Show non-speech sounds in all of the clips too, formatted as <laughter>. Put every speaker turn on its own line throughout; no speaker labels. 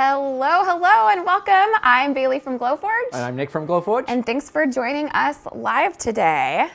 Hello, hello, and welcome. I'm Bailey from Glowforge.
And I'm Nick from Glowforge.
And thanks for joining us live today.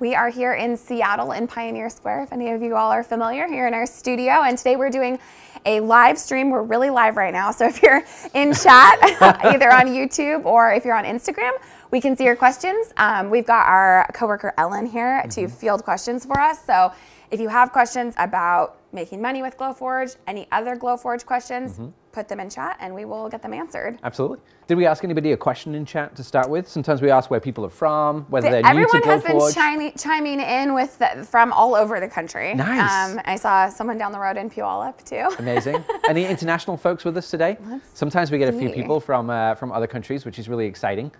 We are here in Seattle in Pioneer Square, if any of you all are familiar, here in our studio. And today we're doing a live stream. We're really live right now. So if you're in <laughs> chat, <laughs> either on YouTube or if you're on Instagram, we can see your questions. Um, we've got our coworker Ellen here mm-hmm. to field questions for us. So if you have questions about making money with Glowforge, any other Glowforge questions, mm-hmm put them in chat and we will get them answered.
Absolutely. Did we ask anybody a question in chat to start with? Sometimes we ask where people are from, whether they're new to Glowforge.
Everyone has been chiming, chiming in with the, from all over the country.
Nice. Um,
I saw someone down the road in Puyallup too. <laughs>
Amazing. Any international folks with us today? Let's Sometimes we get see. a few people from uh, from other countries, which is really exciting.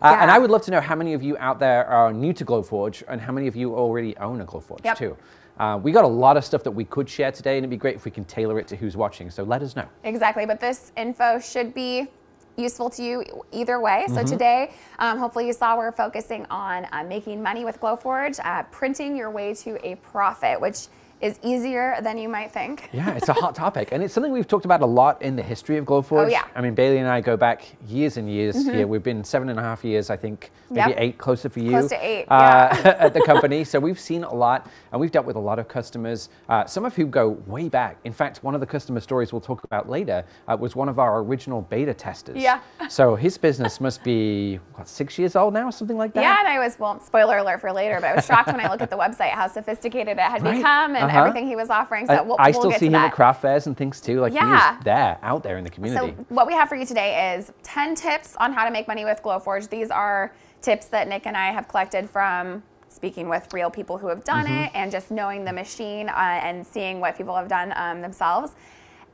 Uh, yeah. And I would love to know how many of you out there are new to Glowforge and how many of you already own a Glowforge yep. too. Uh, we got a lot of stuff that we could share today, and it'd be great if we can tailor it to who's watching. So let us know.
Exactly, but this info should be useful to you either way. So mm-hmm. today, um, hopefully you saw we're focusing on uh, making money with Glowforge, uh, printing your way to a profit, which is easier than you might think.
yeah, it's a hot topic. And it's something we've talked about a lot in the history of Glowforge.
Oh, yeah.
I mean, Bailey and I go back years and years mm-hmm. here. We've been seven and a half years, I think, maybe yep. eight, closer for you.
Close to eight, uh,
yeah. <laughs> at the company. So we've seen a lot and we've dealt with a lot of customers, uh, some of who go way back. In fact, one of the customer stories we'll talk about later uh, was one of our original beta testers.
Yeah. <laughs>
so his business must be, what, six years old now, or something like that?
Yeah, and I was, well, spoiler alert for later, but I was shocked when I looked at the website how sophisticated it had <laughs> right. become and uh-huh. everything he was offering. So we'll,
I
we'll
still see him at craft fairs and things too. Like yeah. he's there, out there in the community.
So what we have for you today is 10 tips on how to make money with Glowforge. These are tips that Nick and I have collected from speaking with real people who have done mm-hmm. it and just knowing the machine uh, and seeing what people have done um, themselves.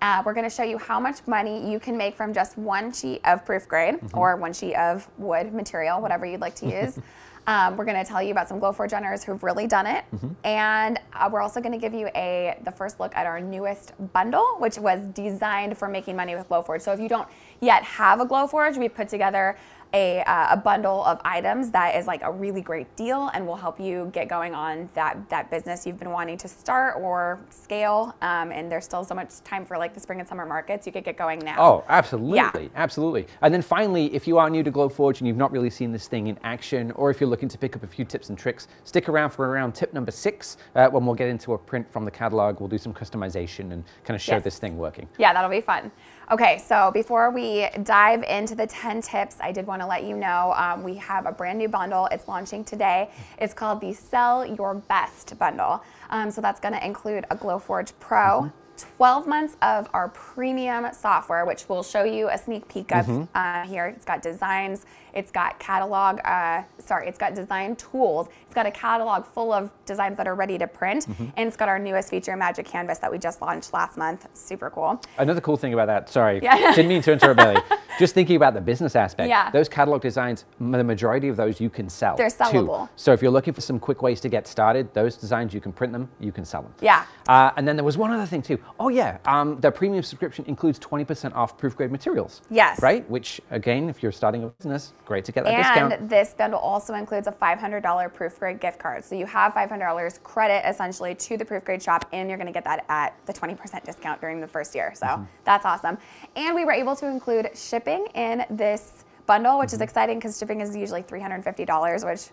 Uh, we're going to show you how much money you can make from just one sheet of proof grade mm-hmm. or one sheet of wood material, whatever you'd like to <laughs> use. Um, we're going to tell you about some Glowforge owners who've really done it, mm-hmm. and uh, we're also going to give you a the first look at our newest bundle, which was designed for making money with Glowforge. So if you don't yet have a Glowforge, we've put together a, uh, a bundle of items that is like a really great deal and will help you get going on that, that business you've been wanting to start or scale. Um, and there's still so much time for like the spring and summer markets. You could get going now.
Oh, absolutely. Yeah. Absolutely. And then finally, if you are new to Glowforge and you've not really seen this thing in action, or if you're looking to pick up a few tips and tricks, stick around for around tip number six uh, when we'll get into a print from the catalog. We'll do some customization and kind of show yes. this thing working.
Yeah, that'll be fun. Okay, so before we dive into the 10 tips, I did want to let you know um, we have a brand new bundle. It's launching today. It's called the Sell Your Best bundle. Um, so that's going to include a Glowforge Pro. Mm-hmm 12 months of our premium software, which we'll show you a sneak peek of mm-hmm. uh, here. It's got designs, it's got catalog, uh, sorry, it's got design tools, it's got a catalog full of designs that are ready to print, mm-hmm. and it's got our newest feature, Magic Canvas, that we just launched last month. Super cool.
Another cool thing about that, sorry, <laughs> yeah. didn't mean to interrupt, Bailey. <laughs> Just thinking about the business aspect,
yeah.
those catalog designs, the majority of those you can sell.
They're sellable.
Too. So if you're looking for some quick ways to get started, those designs, you can print them, you can sell them.
Yeah.
Uh, and then there was one other thing too. Oh yeah, um, the premium subscription includes 20% off proof grade materials.
Yes.
Right? Which again, if you're starting a business, great to get that
and
discount.
And this bundle also includes a $500 proof grade gift card. So you have $500 credit essentially to the proof grade shop, and you're going to get that at the 20% discount during the first year. So mm-hmm. that's awesome. And we were able to include shipping in this bundle, which mm-hmm. is exciting because shipping is usually $350, which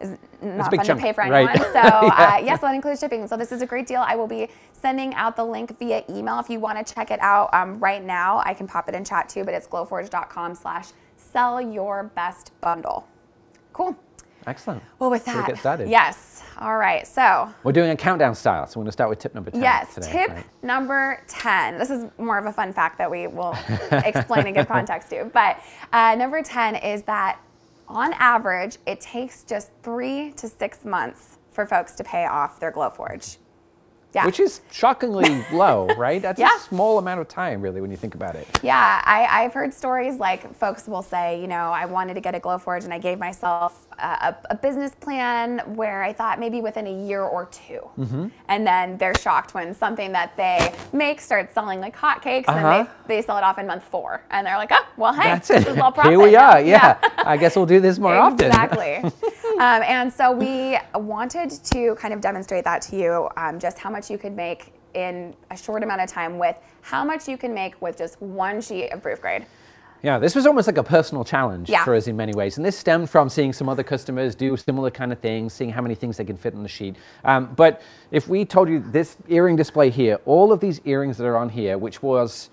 is not fun
chunk,
to pay for anyone.
Right.
So <laughs> yeah. uh, yes, that includes shipping. So this is a great deal. I will be sending out the link via email if you want to check it out um, right now. I can pop it in chat too, but it's glowforge.com slash sell your best bundle. Cool.
Excellent.
Well, with that,
get started.
yes. All right. So
we're doing a countdown style. So we're going to start with tip number 10.
Yes.
Today,
tip
right?
number 10. This is more of a fun fact that we will <laughs> explain and give context to. But uh, number 10 is that on average, it takes just three to six months for folks to pay off their Glowforge.
Yeah. Which is shockingly <laughs> low, right? That's yeah. a small amount of time, really, when you think about it.
Yeah, I, have heard stories like folks will say, you know, I wanted to get a Glowforge and I gave myself a, a, business plan where I thought maybe within a year or 2
mm-hmm.
And then they're shocked when something that they make starts selling like hotcakes uh-huh. and they, they sell it off in month four. And they're like, oh, well, hey,
That's
this it. is all profit. <laughs>
Here we are, yeah. yeah. I guess we'll do this more
exactly. often. Exactly. <laughs> um, and so we wanted to kind of demonstrate that to you, um, just how much you could make in a short amount of time with how much you can make with just one sheet of proof grade.
Yeah, this was almost like a personal challenge
yeah.
for us in many ways. And this stemmed from seeing some other customers do similar kind of things, seeing how many things they can fit on the sheet. Um, but if we told you this earring display here, all of these earrings that are on here, which was,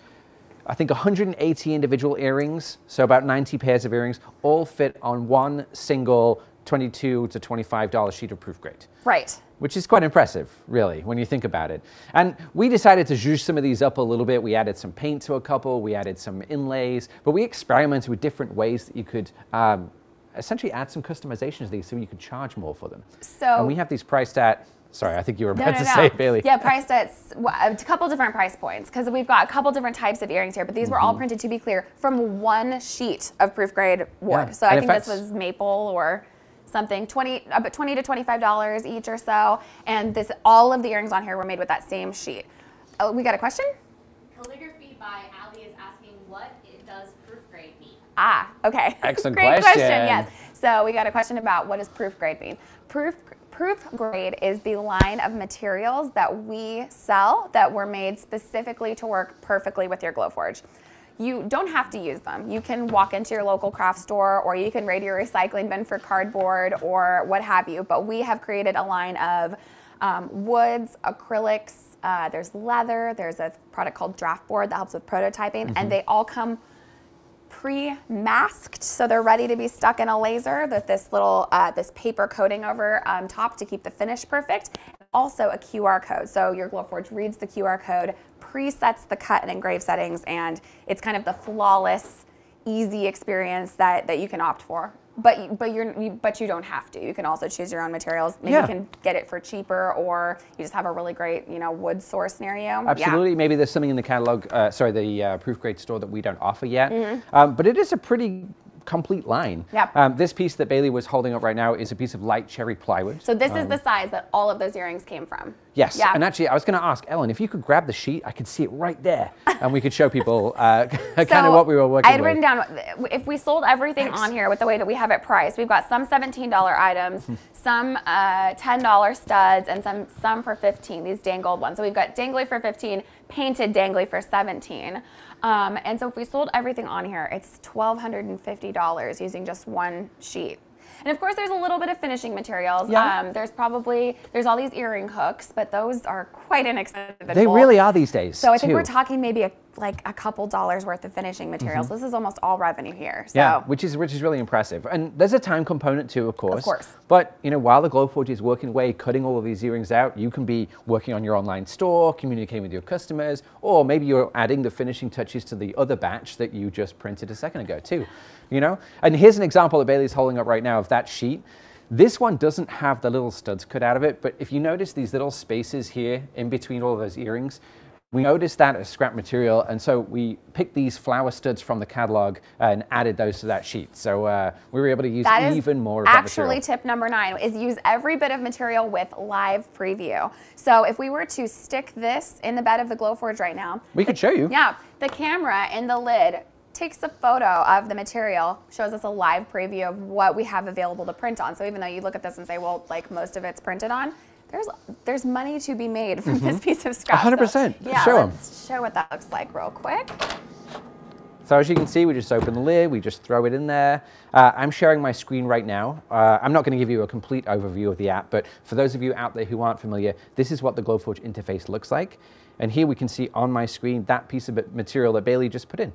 I think 180 individual earrings, so about 90 pairs of earrings, all fit on one single 22 to $25 sheet of proof grade.
Right
which is quite impressive, really, when you think about it. And we decided to zhuzh some of these up a little bit. We added some paint to a couple, we added some inlays, but we experimented with different ways that you could um, essentially add some customization to these so you could charge more for them.
So
and we have these priced at Sorry, I think you were about no, no, to no. <laughs> say, Bailey.
Yeah, priced at a couple different price points because we've got a couple different types of earrings here, but these mm -hmm. were all mm-hmm. printed, to be clear, from one sheet of proof grade wood. Yeah. So I and think this was maple or something, 20, about 20 to $25 each or so. And this, all of the earrings on here were made with that same sheet. Oh, we got a question?
Calligraphy by Ali is asking, what does proof grade mean?
Ah, okay. <laughs>
Excellent
Great
question.
question, yes. So we got a question about what does proof grade mean? Proof Proof grade is the line of materials that we sell that were made specifically to work perfectly with your Glowforge you don't have to use them. You can walk into your local craft store or you can raid your recycling bin for cardboard or what have you. But we have created a line of um, woods, acrylics, uh, there's leather, there's a product called Draft Board that helps with prototyping, mm -hmm. and they all come pre-masked, so they're ready to be stuck in a laser with this little, uh, this paper coating over um, top to keep the finish perfect. Also a QR code, so your Glowforge reads the QR code, presets the cut and engrave settings, and it's kind of the flawless, easy experience that, that you can opt for. But but you're but you don't have to. You can also choose your own materials. Maybe yeah. you can get it for cheaper, or you just have a really great you know wood source near you.
Absolutely. Yeah. Maybe there's something in the catalog. Uh, sorry, the uh, proof grade store that we don't offer yet. Mm -hmm. um, but it is a pretty complete line.
Yep.
Um, this piece that Bailey was holding up right now is a piece of light cherry plywood.
So this um, is the size that all of those earrings came from.
Yes. Yeah. And actually, I was going to ask Ellen if you could grab the sheet, I could see it right there, and we could show people uh, <laughs> kind so of what we were working with.
I had written down if we sold everything Thanks. on here with the way that we have it priced, we've got some $17 items, hmm. some uh, $10 studs, and some some for 15. These dangled ones. So we've got dangly for 15, painted dangly for 17. Um, and so if we sold everything on here, it's $1,250 using just one sheet. And of course, there's a little bit of finishing materials. Yeah. Um, there's probably, there's all these earring hooks, but those are quite inexpensive.
They really are these days.
So I think too. we're talking maybe a like a couple dollars worth of finishing materials. Mm-hmm. This is almost all revenue here. So.
Yeah, which is which is really impressive. And there's a time component too, of course.
Of course.
But you know, while the Glowforge is working away, cutting all of these earrings out, you can be working on your online store, communicating with your customers, or maybe you're adding the finishing touches to the other batch that you just printed a second ago too. You know? And here's an example that Bailey's holding up right now of that sheet. This one doesn't have the little studs cut out of it, but if you notice these little spaces here in between all of those earrings, we noticed that as scrap material, and so we picked these flower studs from the catalog and added those to that sheet. So uh, we were able to use that even more of
Actually, tip number nine is use every bit of material with live preview. So if we were to stick this in the bed of the Glowforge right now.
We could show you.
Yeah, the camera in the lid takes a photo of the material, shows us a live preview of what we have available to print on. So even though you look at this and say, well, like most of it's printed on, there's there's money to be made from mm -hmm. this mm-hmm. piece of scrap.
100%.
So, yeah,
show
let's show what that looks like real quick.
So as you can see, we just open the lid, we just throw it in there. Uh, I'm sharing my screen right now. Uh, I'm not going to give you a complete overview of the app, but for those of you out there who aren't familiar, this is what the Glowforge interface looks like. And here we can see on my screen that piece of material that Bailey just put in.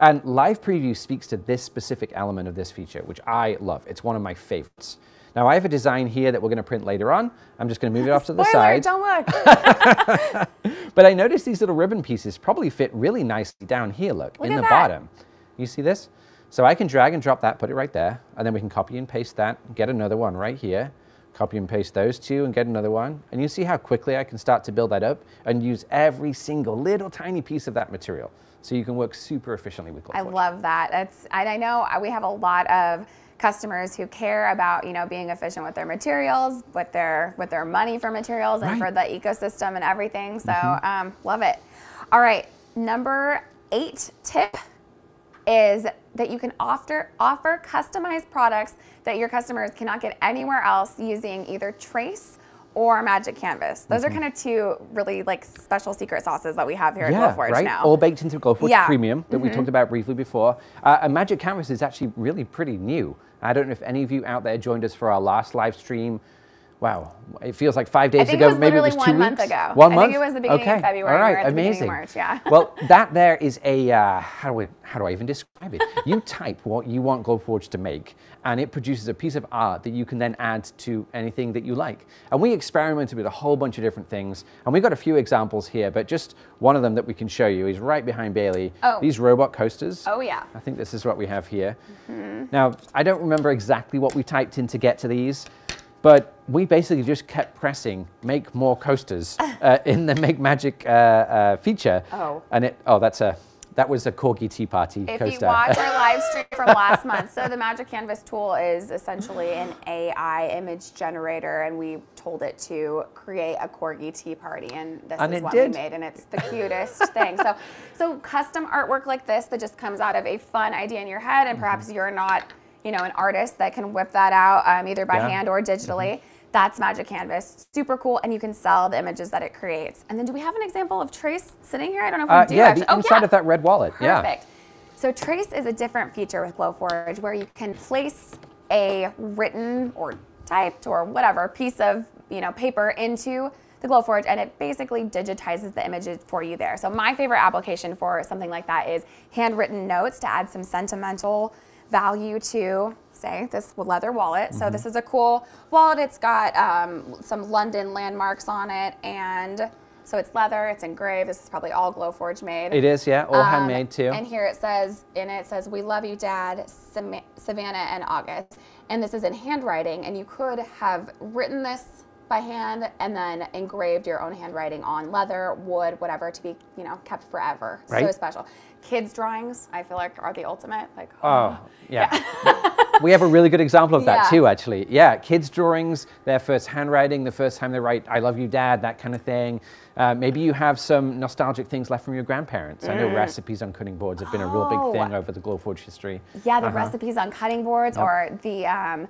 And live preview speaks to this specific element of this feature, which I love. It's one of my favorites. Now I have a design here that we're going to print later on. I'm just going to move it off to the
Spoiler,
side.
don't look. <laughs>
but I noticed these little ribbon pieces probably fit really nicely down here, look,
look
in the
that.
bottom. You see this? So I can drag and drop that, put it right there, and then we can copy and paste that, get another one right here, copy and paste those two and get another one. And you see how quickly I can start to build that up and use every single little tiny piece of that material. So you can work super efficiently with. I
love that. That's, and I know uh, we have a lot of customers who care about you know being efficient with their materials, with their with their money for materials, and right. for the ecosystem and everything. So mm-hmm. um, love it. All right, number eight tip is that you can offer offer customized products that your customers cannot get anywhere else using either trace or Magic Canvas. Those are kind of two really like special secret sauces that we have here at Glowforge
right?
now.
All baked into Glowforge
Yeah.
Premium that we talked about briefly before. Uh, and Magic Canvas is actually really pretty new. I don't know if any of you out there joined us for our last live stream. Wow, it feels like five days
it
ago.
was
maybe it was two
one month ago.
One
I
month.
think it was the beginning of. February
All
or
right,
at the beginning of
amazing.
March, yeah. <laughs>
well, that there is a uh, how do I how do I even describe it? you <laughs> type what you want Glowforge to make, and it produces a piece of art that you can then add to anything that you like. And we experimented with a whole bunch of different things, and we've got a few examples here, but just one of them that we can show you is right behind Bailey.
Oh.
These robot coasters.
Oh, yeah.
I think this is what we have here. Now, I don't remember exactly what we typed in to get to these, but we basically just kept pressing make more coasters <laughs> uh, in the Make Magic uh, uh, feature.
Oh.
And it, oh, that's a, that was a Corgi Tea Party
If
coaster.
you watch our <laughs> live stream from last month, so the Magic Canvas tool is essentially an AI image generator, and we told it to create a corgi tea party, and this
And
is what
did.
we made, and it's the cutest thing. So, so custom artwork like this that just comes out of a fun idea in your head, and perhaps you're not, you know, an artist that can whip that out um, either by
Yeah.
hand or digitally. That's Magic Canvas. Super cool, and you can sell the images that it creates. And then, do we have an example of Trace sitting here? I don't know if we
Uh,
do.
yeah,
actually.
the
Oh,
inside
yeah.
of that red wallet. Yeah.
Perfect. So Trace is a different feature with Glowforge where you can place a written or typed or whatever piece of you know paper into the Glowforge and it basically digitizes the images for you there. So my favorite application for something like that is handwritten notes to add some sentimental value to say this leather wallet. So this is a cool wallet. It's got um, some London landmarks on it and so it's leather, it's engraved. This is probably all Glowforge made.
It is, yeah, all
Um,
handmade too.
And here it says, in it says, "We love you, Dad, Sam- Savannah and August." And this is in handwriting, and you could have written this by hand and then engraved your own handwriting on leather, wood, whatever, to be you know kept forever.
Right.
So special. Kids' drawings, I feel like, are the ultimate. Like,
Oh, <laughs> yeah. We have a really good example of that
Yeah.
too, actually. Yeah, kids' drawings, their first handwriting, the first time they write, I love you, dad, that kind of thing. Uh, maybe you have some nostalgic things left from your grandparents. I know recipes on cutting boards have been a real
Mm. Oh.
big thing over the Glowforge history.
Yeah, the
Uh-huh.
recipes on cutting boards or the um,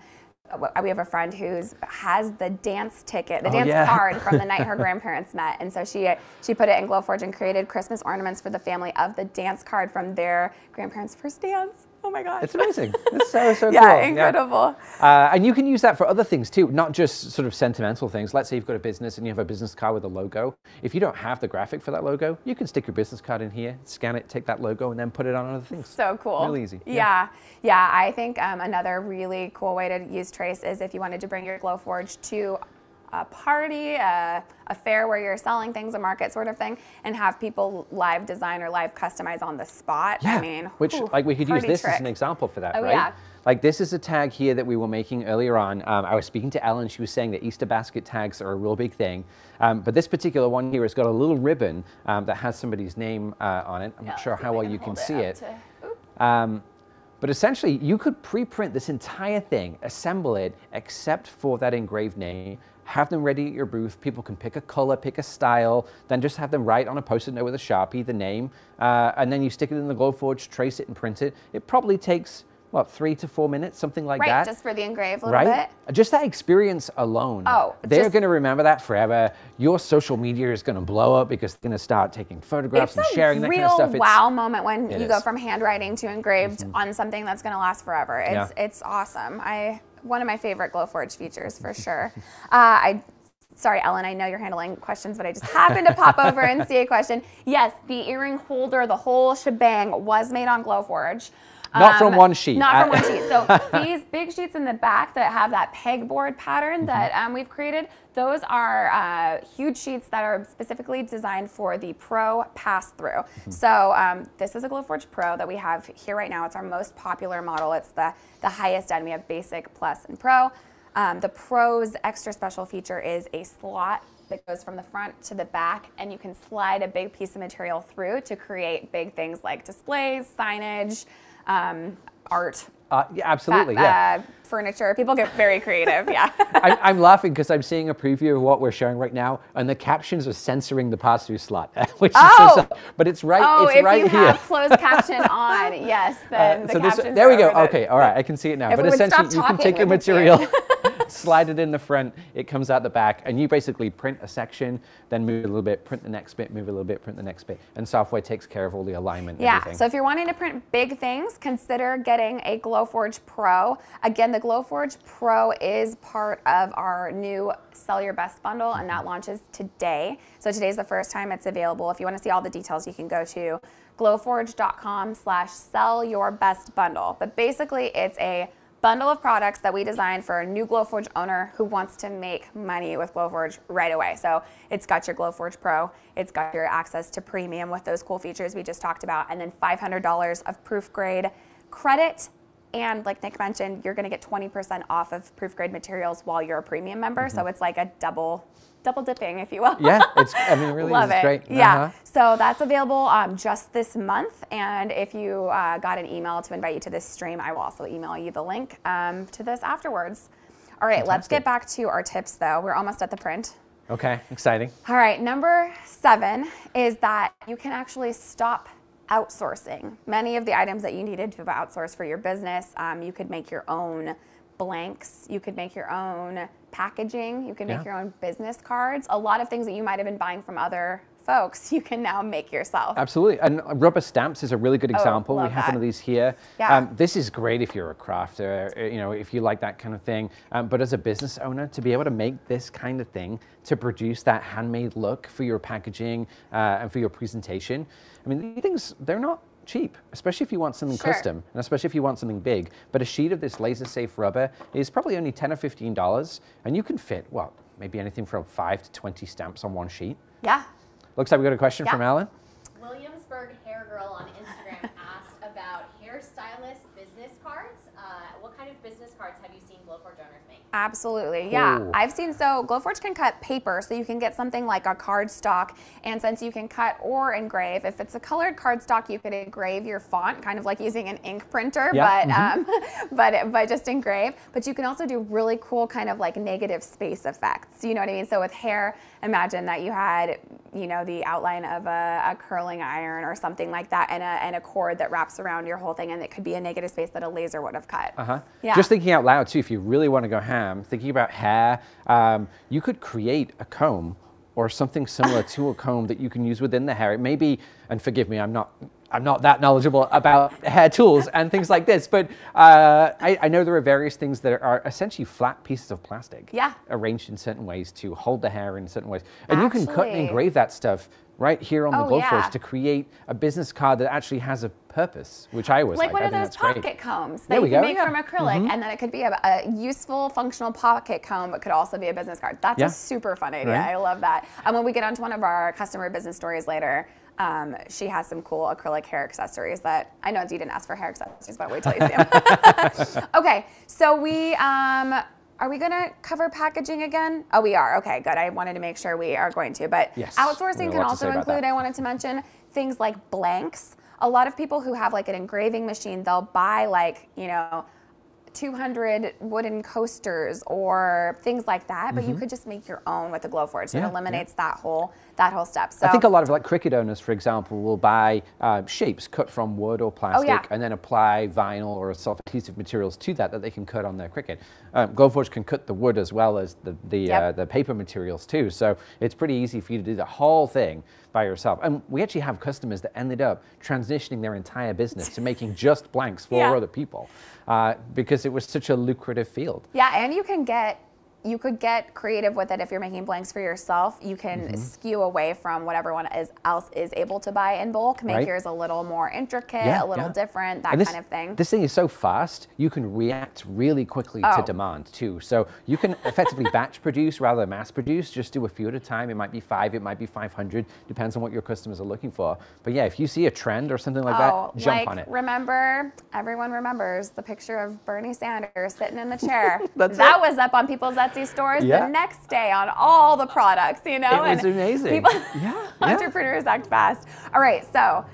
we have a friend who's has the dance ticket, the
Oh,
dance
yeah.
card from the night her <laughs> grandparents met, and so she she put it in Glowforge and created Christmas ornaments for the family of the dance card from their grandparents' first dance. Oh my gosh.
It's amazing. It's so, so <laughs>
yeah,
cool.
incredible.
Uh, and you can use that for other things too, not just sort of sentimental things. Let's say you've got a business and you have a business card with a logo. If you don't have the graphic for that logo, you can stick your business card in here, scan it, take that logo, and then put it on other things.
So cool.
Real easy.
Yeah. Yeah. I think um, another really cool way to use Trace is if you wanted to bring your Glowforge to a party, a, a fair where you're selling things, a market sort of thing, and have people live design or live customize on the spot.
Yeah,
I mean,
which
whew,
like we could use this as an example for that,
Oh,
right?
yeah.
Like this is a tag here that we were making earlier on. Um, I was speaking to Ellen. She was saying that Easter basket tags are a real big thing. Um, but this particular one here has got a little ribbon um, that has somebody's name uh, on it. I'm
Yeah,
not sure how well you can see it.
to-
Um, but essentially, you could pre-print this entire thing, assemble it, except for that engraved name, have them ready at your booth. People can pick a color, pick a style, then just have them write on a post-it note with a Sharpie the name, uh, and then you stick it in the Glowforge, trace it and print it. It probably takes, what, three to four minutes, something like
right,
that.
just for the engraved a little
Right?
bit.
Just that experience alone.
Oh,
they're
just-
going to remember that forever. Your social media is going to blow up because they're going to start taking photographs
It's
and sharing that
real
kind of stuff. It's- a
wow moment when you
is.
go from handwriting to engraved on something that's going to last forever. It's
Yeah.
it's awesome. I one of my favorite Glowforge features for sure. <laughs> uh, I. Sorry, Ellen, I know you're handling questions, but I just happened to pop over and see a question. Yes, the earring holder, the whole shebang was made on Glowforge.
Not from one sheet.
Not from one sheet. So <laughs> these big sheets in the back that have that pegboard pattern that um, we've created, those are uh, huge sheets that are specifically designed for the Pro pass-through. So um, this is a Glowforge Pro that we have here right now. It's our most popular model. It's the, the highest end. We have Basic, Plus, and Pro. Um, the Pro's extra special feature is a slot that goes from the front to the back, and you can slide a big piece of material through to create big things like displays, signage, um, art,
Uh, yeah, absolutely,
uh,
yeah.
furniture. People get very creative. Yeah. <laughs>
I, I'm laughing because I'm seeing a preview of what we're showing right now, and the captions are censoring the pass-through slot, <laughs> which
Oh!
is so sad. But it's right,
oh,
it's
if
right
you
here.
have <laughs> closed caption on, yes, then
Uh,
the
so this,
captions
there we go. Okay, all right, I can see it now.
If
but essentially, you can take your
we would see it.
material, slide it in the front, it comes out the back, and you basically print a section, then move a little bit, print the next bit, move a little bit, print the next bit, and software takes care of all the alignment.
Yeah,
everything.
so if you're wanting to print big things, consider getting a Glowforge Pro. Again, the Glowforge Pro is part of our new Sell Your Best bundle, and that launches today. So today's the first time it's available. If you want to see all the details, you can go to glowforge.com slash sell your best bundle. But basically, it's a bundle of products that we designed for a new Glowforge owner who wants to make money with Glowforge right away. So it's got your Glowforge Pro, it's got your access to premium with those cool features we just talked about, and then $500 of proof grade credit. And like Nick mentioned, you're gonna get 20% off of proof grade materials while you're a premium member. Mm-hmm. So it's like a double double dipping, if you will.
Yeah, <laughs> it's, I mean, really
Love
it.
great. Yeah. Uh-huh. So that's available um, just this month. And if you uh, got an email to invite you to this stream, I will also email you the link um, to this afterwards. All right, Fantastic. let's get back to our tips though. We're almost at the print.
Okay, exciting.
All right, number seven is that you can actually stop outsourcing. Many of the items that you needed to outsource for your business, um, you could make your own blanks. You could make your own packaging. You make yeah. your own business cards. A lot of things that you might have been buying from other folks, you can now make yourself.
Absolutely. And rubber stamps is a really good oh, example.
Oh,
we have
that.
one of these here.
Yeah. Um,
this is great if you're a crafter, uh, you know, if you like that kind of thing. Um, but as a business owner, to be able to make this kind of thing, to produce that handmade look for your packaging uh, and for your presentation, I mean, these things, they're not cheap, especially if you want something
sure.
custom, and especially if you want something big. But a sheet of this laser safe rubber is probably only 10 or $15, and you can fit, well, maybe anything from five to 20 stamps on one sheet.
Yeah.
Looks like we got a question
yeah.
from Ellen.
Williamsburg Hair Girl on Instagram asked about hairstylist business cards. Uh, what kind of business cards have you seen Glowforge owners make?
Absolutely, yeah. Ooh. I've seen so Glowforge can cut paper, so you can get something like a cardstock, and since you can cut or engrave, if it's a colored cardstock, you could engrave your font, kind of like using an ink printer,
yeah.
but mm-hmm. um, <laughs> but but just engrave. But you can also do really cool kind of like negative space effects. You know what I mean? So with hair, imagine that you had you know the outline of a, a curling iron or something like that, and a and a cord that wraps around your whole thing, and it could be a negative space that a laser would have cut.
Uh huh.
Yeah.
Just thinking out loud too, if you really want to go ham, thinking about hair, um, you could create a comb or something similar to a comb that you can use within the hair. It may be, and forgive me, I'm not I'm not that knowledgeable about hair tools and things like this, but uh, I, I, know there are various things that are essentially flat pieces of plastic.
Yeah.
Arranged in certain ways to hold the hair in certain ways. And
Actually,
you can cut and engrave that stuff right here on
oh,
the Glowforge
yeah.
to create a business card that actually has a purpose, which I always
like.
Like
one of those pocket
great.
combs that you
can
make
yeah.
from acrylic,
mm-hmm.
and then it could be a, a, useful, functional pocket comb, but could also be a business card. That's
yeah.
a super fun idea.
Right.
I love that. And when we get onto one of our customer business stories later, um, she has some cool acrylic hair accessories that I know you didn't ask for hair accessories, but wait till you see them. <laughs> <laughs> okay, so we. Um, are we going to cover packaging again? Oh, we are. Okay, good. I wanted to make sure we are going to. But
yes,
outsourcing can also include, I wanted to mention, things like blanks. A lot of people who have like an engraving machine, they'll buy like, you know, 200 wooden coasters or things like that, but mm-hmm. you could just make your own with the Glowforge. So yeah, it eliminates yeah. that whole that whole step. So
I think a lot of like Cricut owners, for example, will buy uh, shapes cut from wood or plastic
oh, yeah.
and then apply vinyl or self-adhesive materials to that that they can cut on their Cricut. Um, Glowforge can cut the wood as well as the the,
yep.
uh, the paper materials too, so it's pretty easy for you to do the whole thing by yourself. And we actually have customers that ended up transitioning their entire business to making <laughs> just blanks for
yeah.
other people uh, because it was such a lucrative field.
Yeah, and you can get you could get creative with it if you're making blanks for yourself. You can mm-hmm. skew away from what everyone is, else is able to buy in bulk. Make
right.
yours a little more intricate,
yeah,
a little
yeah.
different, that
this,
kind of thing.
This thing is so fast, you can react really quickly
oh.
to demand too. So you can effectively <laughs> batch produce rather than mass produce. Just do a few at a time. It might be five, it might be 500, depends on what your customers are looking for. But yeah, if you see a trend or something like
oh,
that, jump
like,
on it.
Remember, everyone remembers the picture of Bernie Sanders sitting in the chair. <laughs>
that
it. was up on people's Etsy stores.
Yeah
next day on all the products, you know?
It was
and
amazing.
People, <laughs> <laughs>
yeah,
entrepreneurs act fast. All right, so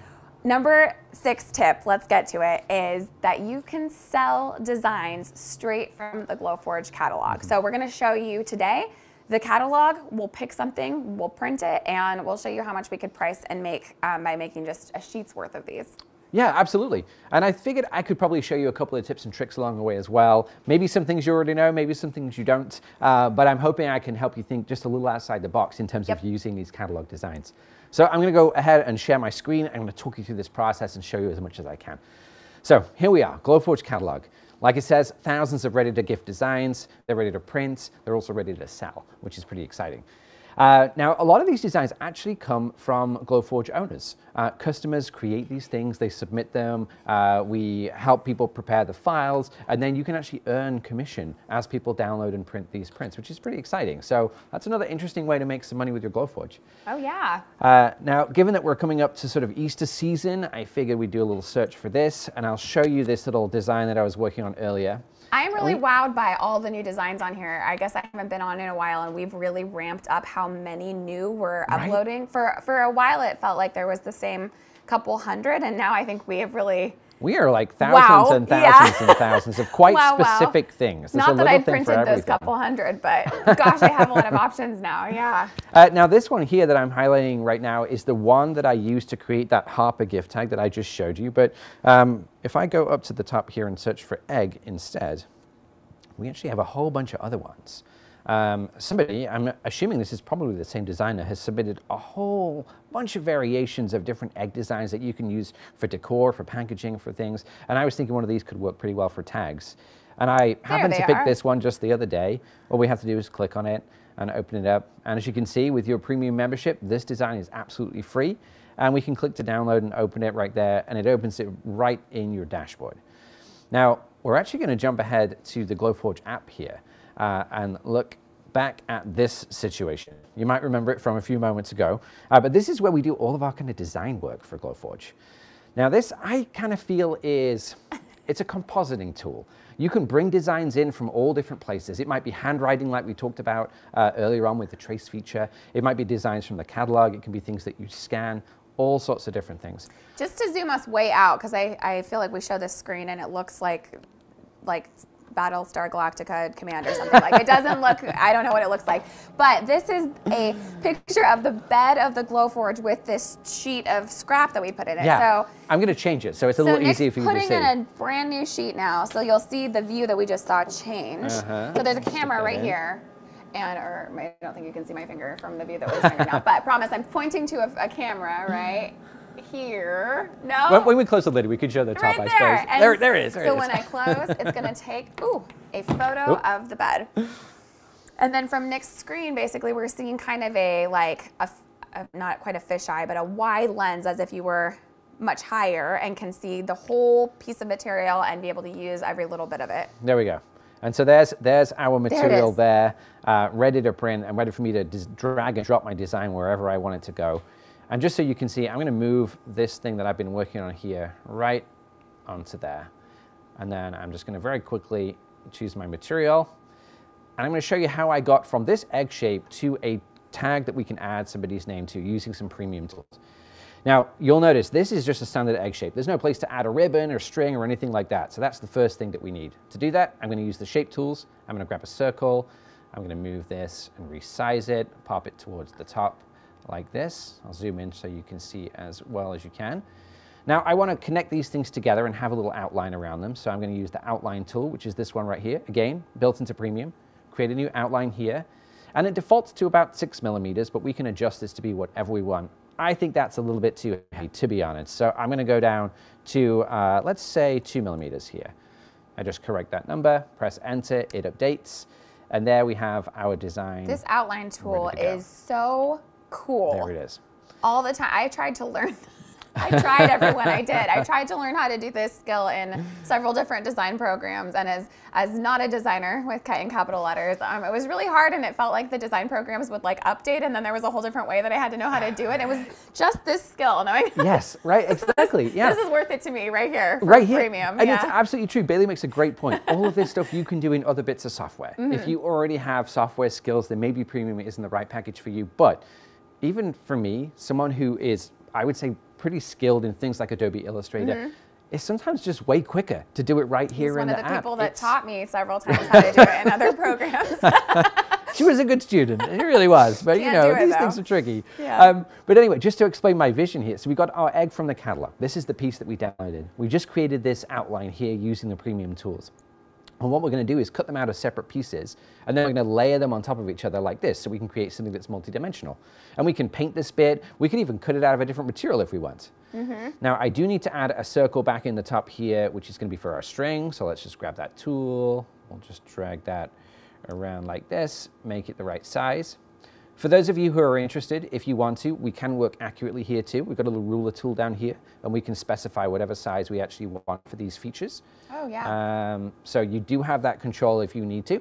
number six tip, let's get to it, is that you can sell designs straight from the Glowforge catalog. Mm-hmm. So we're gonna show you today the catalog, we'll pick something, we'll print it, and we'll show you how much we could price and make um, by making just a sheet's worth of these.
Yeah, absolutely. And I figured I could probably show you a couple of tips and tricks along the way as well. Maybe some things you already know, maybe some things you don't. Uh, but I'm hoping I can help you think just a little outside the box in terms yep. of using these catalog designs. So I'm going to go ahead and share my screen. I'm going to talk you through this process and show you as much as I can. So here we are, Glowforge catalog. Like it says, thousands of ready to gift designs. They're ready to print. They're also ready to sell, which is pretty exciting. Uh, now, a lot of these designs actually come from Glowforge owners. Uh, customers create these things, they submit them, uh, we help people prepare the files, and then you can actually earn commission as people download and print these prints, which is pretty exciting. So that's another interesting way to make some money with your Glowforge.
Oh, yeah.
Uh, now, given that we're coming up to sort of Easter season, I figured we'd do a little search for this, and I'll show you this little design that I was working on earlier.
I'm really wowed by all the new designs on here. I guess I haven't been on in a while, and we've really ramped up how many new we're right? uploading. For for a while, it felt like there was the same couple hundred, and now I think we have really.
We are like thousands wow. and thousands yeah. and thousands of <laughs> quite wow, specific wow. things.
There's Not that I printed those couple hundred, but gosh, I have a lot of options now. Yeah. <laughs>
Uh, now this one here that I'm highlighting right now is the one that I used to create that Harper gift tag that I just showed you. But um, if I go up to the top here and search for egg instead, we actually have a whole bunch of other ones. Um, somebody, I'm assuming this is probably the same designer, has submitted a whole bunch of variations of different egg designs that you can use for decor, for packaging, for things. And I was thinking one of these could work pretty well for tags. And I happened to pick are. this one just the other day. All we have to do is click on it and open it up. And as you can see with your premium membership, this design is absolutely free. And we can click to download and open it right there. And it opens it right in your dashboard. Now, we're actually going to jump ahead to the Glowforge app here uh, and look back at this situation. You might remember it from a few moments ago, uh, but this is where we do all of our kind of design work for Glowforge. Now this I kind of feel is, it's a compositing tool. You can bring designs in from all different places. It might be handwriting like we talked about uh, earlier on with the trace feature. It might be designs from the catalog. It can be things that you scan all sorts of different things.
Just to zoom us way out, because I, I feel like we show this screen and it looks like like Battlestar Galactica command or something. like it doesn't look, I don't know what it looks like. But this is a picture of the bed of the Glowforge with this sheet of scrap that we put in it.
Yeah. So I'm going to change it so it's a so little easier for you to see.
putting in a brand new sheet now. So you'll see the view that we just saw change. Uh -huh. So there's a camera right in. here. And, or I don't think you can see my finger from the view that we're showing right now, but I promise I'm pointing to a, a camera, right? Here. No.
When, when, we close the lid, we could show the top,
right
I suppose. And there, there it is. There
so
it is.
when I close, it's going <laughs> to take ooh a photo of the bed. And then from Nick's screen, basically, we're seeing kind of a like a, a not quite a fisheye, but a wide lens, as if you were much higher and can see the whole piece of material and be able to use every little bit of it.
There we go. And so there's there's our material there, there uh, ready to print and ready for me to drag and drop my design wherever I want it to go. And just so you can see, I'm going to move this thing that I've been working on here right onto there. And then I'm just going to very quickly choose my material. And I'm going to show you how I got from this egg shape to a tag that we can add somebody's name to using some premium tools. Now, you'll notice this is just a standard egg shape. There's no place to add a ribbon or string or anything like that. So that's the first thing that we need. To do that, I'm going to use the shape tools. I'm going to grab a circle. I'm going to move this and resize it, pop it towards the top like this. I'll zoom in so you can see as well as you can. Now I want to connect these things together and have a little outline around them. So I'm going to use the outline tool, which is this one right here. Again, built into premium. Create a new outline here. And it defaults to about six millimeters, but we can adjust this to be whatever we want. I think that's a little bit too heavy, to be honest. So I'm going to go down to, uh, let's say, two millimeters here. I just correct that number, press enter, it updates. And there we have our design.
This outline tool is so cool.
There it is.
All the time. I tried to learn. <laughs> I tried everyone I did. I tried to learn how to do this skill in several different design programs, and as as not a designer with in capital letters, um, it was really hard, and it felt like the design programs would like update, and then there was a whole different way that I had to know how to do it. It was just this skill, knowing. <laughs>
Yes, right, exactly. Yeah.
This is worth it to me right here.
Right here,
premium.
and
yeah.
it's absolutely true. Bailey makes a great point. All of this stuff you can do in other bits of software. Mm -hmm. If mm-hmm. you already have software skills, then maybe premium isn't the right package for you, but even for me, someone who is, I would say, pretty skilled in things like Adobe Illustrator, mm-hmm. it's sometimes just way quicker to do it right here in the
app. one of the people
that
it's... taught me several <laughs> times how to do it in other programs. <laughs>
she was a good student. It really was. But you know, these
though.
things are tricky.
Yeah.
Um, but anyway, just to explain my vision here. So we got our egg from the catalog. This is the piece that we downloaded. We just created this outline here using the premium tools. And what we're going to do is cut them out of separate pieces, and then we're going to layer them on top of each other like this, so we can create something that's multidimensional. And we can paint this bit. We can even cut it out of a different material if we want. Mm-hmm. Now, I do need to add a circle back in the top here, which is going to be for our string. So let's just grab that tool. We'll just drag that around like this, make it the right size. For those of you who are interested, if you want to, we can work accurately here too. We've got a little ruler tool down here, and we can specify whatever size we actually want for these features.
Oh, yeah.
Um, so you do have that control if you need to.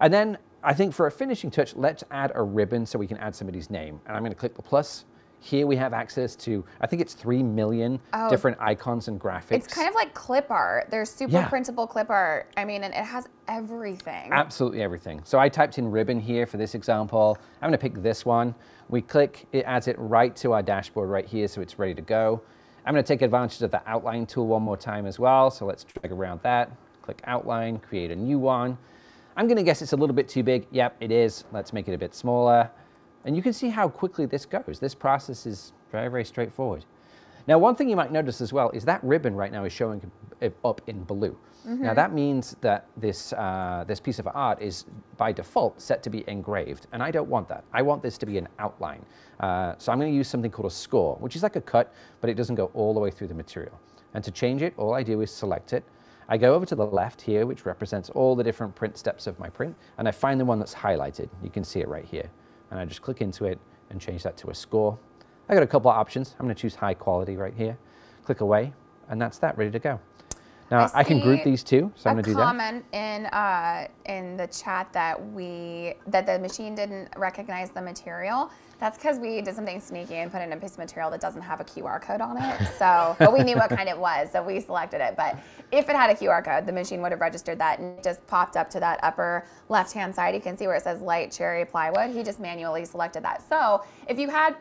And then I think for a finishing touch, let's add a ribbon so we can add somebody's name. And I'm going to click the plus. Here we have access to, I think it's 3 million
Oh.
different icons and graphics.
It's kind of like clip art. There's super
Yeah.
printable clip art. I mean, and it has everything.
Absolutely everything. So I typed in ribbon here for this example. I'm going to pick this one. We click, it adds it right to our dashboard right here, so it's ready to go. I'm going to take advantage of the outline tool one more time as well. So let's drag around that, click outline, create a new one. I'm going to guess it's a little bit too big. Yep, it is. Let's make it a bit smaller. And you can see how quickly this goes. This process is very, very straightforward. Now, one thing you might notice as well is that ribbon right now is showing up in blue. Now that means that this, uh, this piece of art is by default set to be engraved, and I don't want that. I want this to be an outline. Uh, so I'm going to use something called a score, which is like a cut, but it doesn't go all the way through the material. And to change it, all I do is select it. I go over to the left here, which represents all the different print steps of my print, and I find the one that's highlighted. You can see it right here. And I just click into it and change that to a score. I got a couple of options. I'm going to choose high quality right here. Click away, and that's that, ready to go. Now I, can group these two, so I'm going to do that.
A comment in uh, in the chat that we that the machine didn't recognize the material. That's because we did something sneaky and put in a piece of material that doesn't have a QR code on it. So, but we knew what kind it was, so we selected it. But if it had a QR code, the machine would have registered that and it just popped up to that upper left-hand side. You can see where it says light cherry plywood. He just manually selected that. So, if you had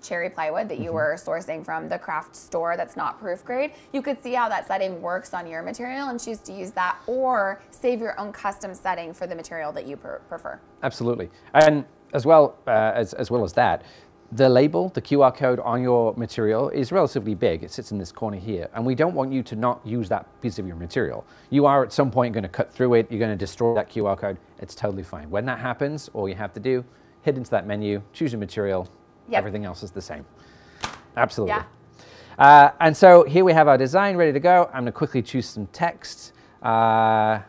cherry plywood that you mm-hmm. were sourcing from the craft store that's not proof grade, you could see how that setting works on your material and choose to use that or save your own custom setting for the material that you prefer.
Absolutely. And as well, uh, as, as well as that, the label, the QR code on your material is relatively big. It sits in this corner here. And we don't want you to not use that piece of your material. You are at some point going to cut through it. You're going to destroy that QR code. It's totally fine. When that happens, all you have to do, hit into that menu, choose your material.
Yep.
Everything else is the same. Absolutely.
Yeah.
Uh, and so here we have our design ready to go. I'm going to quickly choose some text. Uh,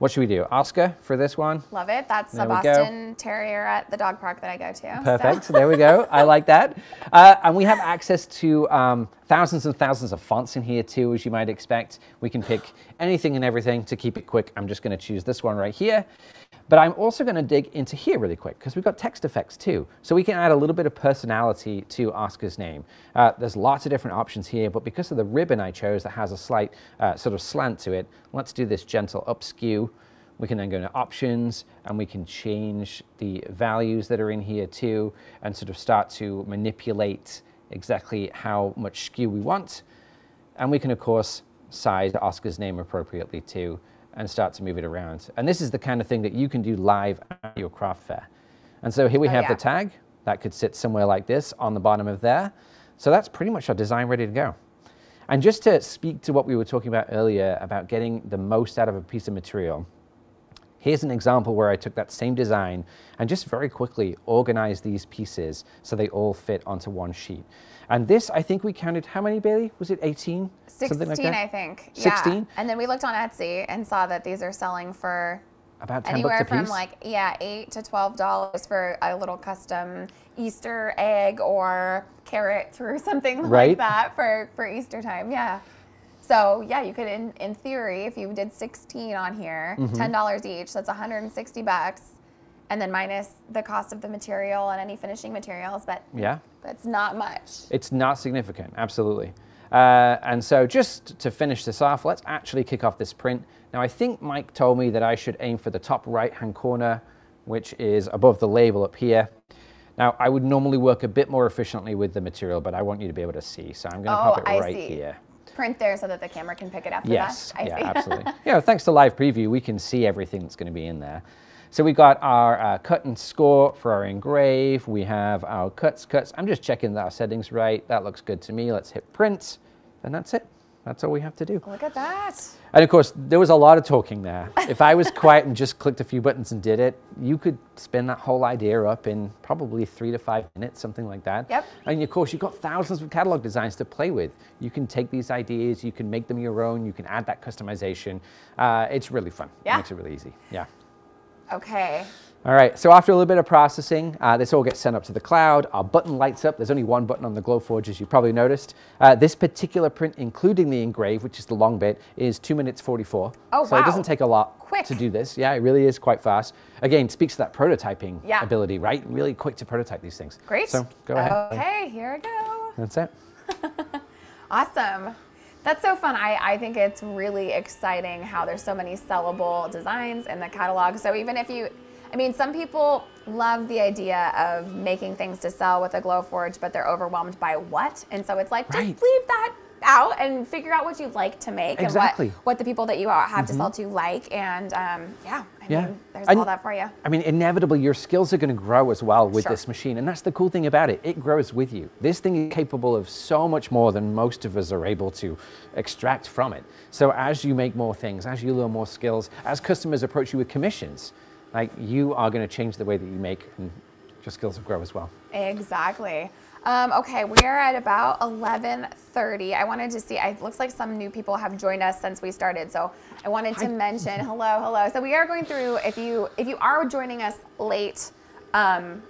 what should we do? Oscar for this one?
Love it. That's
There
a. Boston Terrier at the dog park that I go to. so-
Perfect. <laughs> There we go. I like that. Uh, and we have access to um, thousands and thousands of fonts in here too, as you might expect. We can pick anything and everything to keep it quick. I'm just going to choose this one right here. But I'm also going to dig into here really quick because we've got text effects too. So we can add a little bit of personality to Oscar's name. Uh, there's lots of different options here, but because of the ribbon I chose that has a slight uh, sort of slant to it, let's do this gentle up skew. We can then go into options and we can change the values that are in here too and sort of start to manipulate exactly how much skew we want. And we can, of course, size Oscar's name appropriately too and start to move it around. And this is the kind of thing that you can do live at your craft fair. And so here we
Oh,
have
yeah.
the tag that could sit somewhere like this on the bottom of there. So that's pretty much our design ready to go. And just to speak to what we were talking about earlier about getting the most out of a piece of material, Here's an example where I took that same design and just very quickly organized these pieces so they all fit onto one sheet. And this, I think we counted how many, Bailey? Was it 18?
16,
Something like that?
I think.
16?
Yeah. And then we looked on Etsy and saw that these are selling for
About 10
anywhere
bucks a piece?
from like yeah, eight to twelve dollars for a little custom Easter egg or carrot <laughs> or something
Right.
like that for for Easter time. Yeah. So yeah, you could in in theory, if you did sixteen on here,
Mm-hmm.
ten dollars each, that's 160 bucks, and then minus the cost of the material and any finishing materials, but
yeah.
it's not much.
It's not significant, absolutely. Uh, and so just to finish this off, let's actually kick off this print. Now I think Mike told me that I should aim for the top right hand corner, which is above the label up here. Now I would normally work a bit more efficiently with the material, but I want you to be able to see. So I'm going to
Oh,
pop it
I
right
see.
here.
Print there so that the camera can pick it up the
Yes,
best. I
yeah, <laughs> absolutely. yeah, thanks to live preview, we can see everything that's going to be in there. So we've got our uh, cut and score for our engrave. We have our cuts, cuts. I'm just checking that our settings right. That looks good to me. Let's hit print, and that's it. That's all we have to do.
Look at that.
And of course, there was a lot of talking there. <laughs> If I was quiet and just clicked a few buttons and did it, you could spin that whole idea up in probably three to five minutes, something like that.
Yep.
And of course, you've got thousands of catalog designs to play with. You can take these ideas, you can make them your own, you can add that customization. Uh, it's really fun.
Yeah.
It makes it really easy. Yeah.
Okay.
All right, so after a little bit of processing, uh, this all gets sent up to the cloud. Our button lights up. There's only one button on the Glowforge, as you probably noticed. Uh, this particular print, including the engrave, which is the long bit, is 2 minutes 44.
Oh,
So it doesn't take a lot
Quick.
to do this. Yeah, it really is quite fast. Again, speaks to that prototyping
Yeah.
ability, right? Really quick to prototype these things.
Great.
So go ahead.
Okay, here we go.
That's it. <laughs>
Awesome. That's so fun. I, I think it's really exciting how there's so many sellable designs in the catalog. So even if you, I mean, some people love the idea of making things to sell with a Glowforge, but they're overwhelmed by what? And so it's like, just leave that out and figure out what you like to make
Exactly.
and what, what the people that you have to sell to like. And um, yeah, I
Yeah.
mean, there's
And-
all that for you.
I mean, inevitably, your skills are going to grow as well with
Sure.
this machine. And that's the cool thing about it. It grows with you. This thing is capable of so much more than most of us are able to extract from it. So as you make more things, as you learn more skills, as customers approach you with commissions, like you are going to change the way that you make and your skills will grow as well.
Exactly. Um, okay, we are at about 11:30. I wanted to see. It looks like some new people have joined us since we started, so I wanted to mention hello, hello. So we are going through. If you if you are joining us late, um,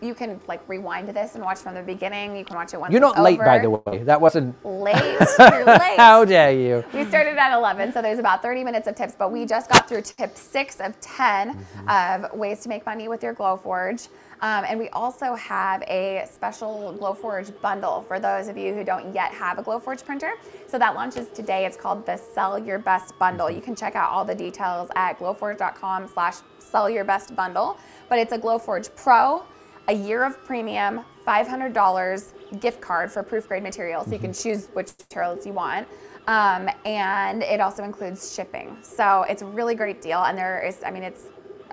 you can like rewind this and watch from the beginning. You can watch it once.
You're not late, by the way. That wasn't.
Late. <laughs> You're late.
How dare you?
We started at 11, so there's about 30 minutes of tips, but we just got through tip six of 10
Mm-hmm.
of ways to make money with your Glowforge. Um, and we also have a special Glowforge bundle for those of you who don't yet have a Glowforge printer. So that launches today. It's called the Sell Your Best Bundle. You can check out all the details at glowforge.com slash sell your best bundle. But it's a Glowforge Pro, a year of premium, $500 gift card for Proofgrade materials. So you can choose which materials you want. Um, and it also includes shipping. So it's a really great deal. And there is, I mean, it's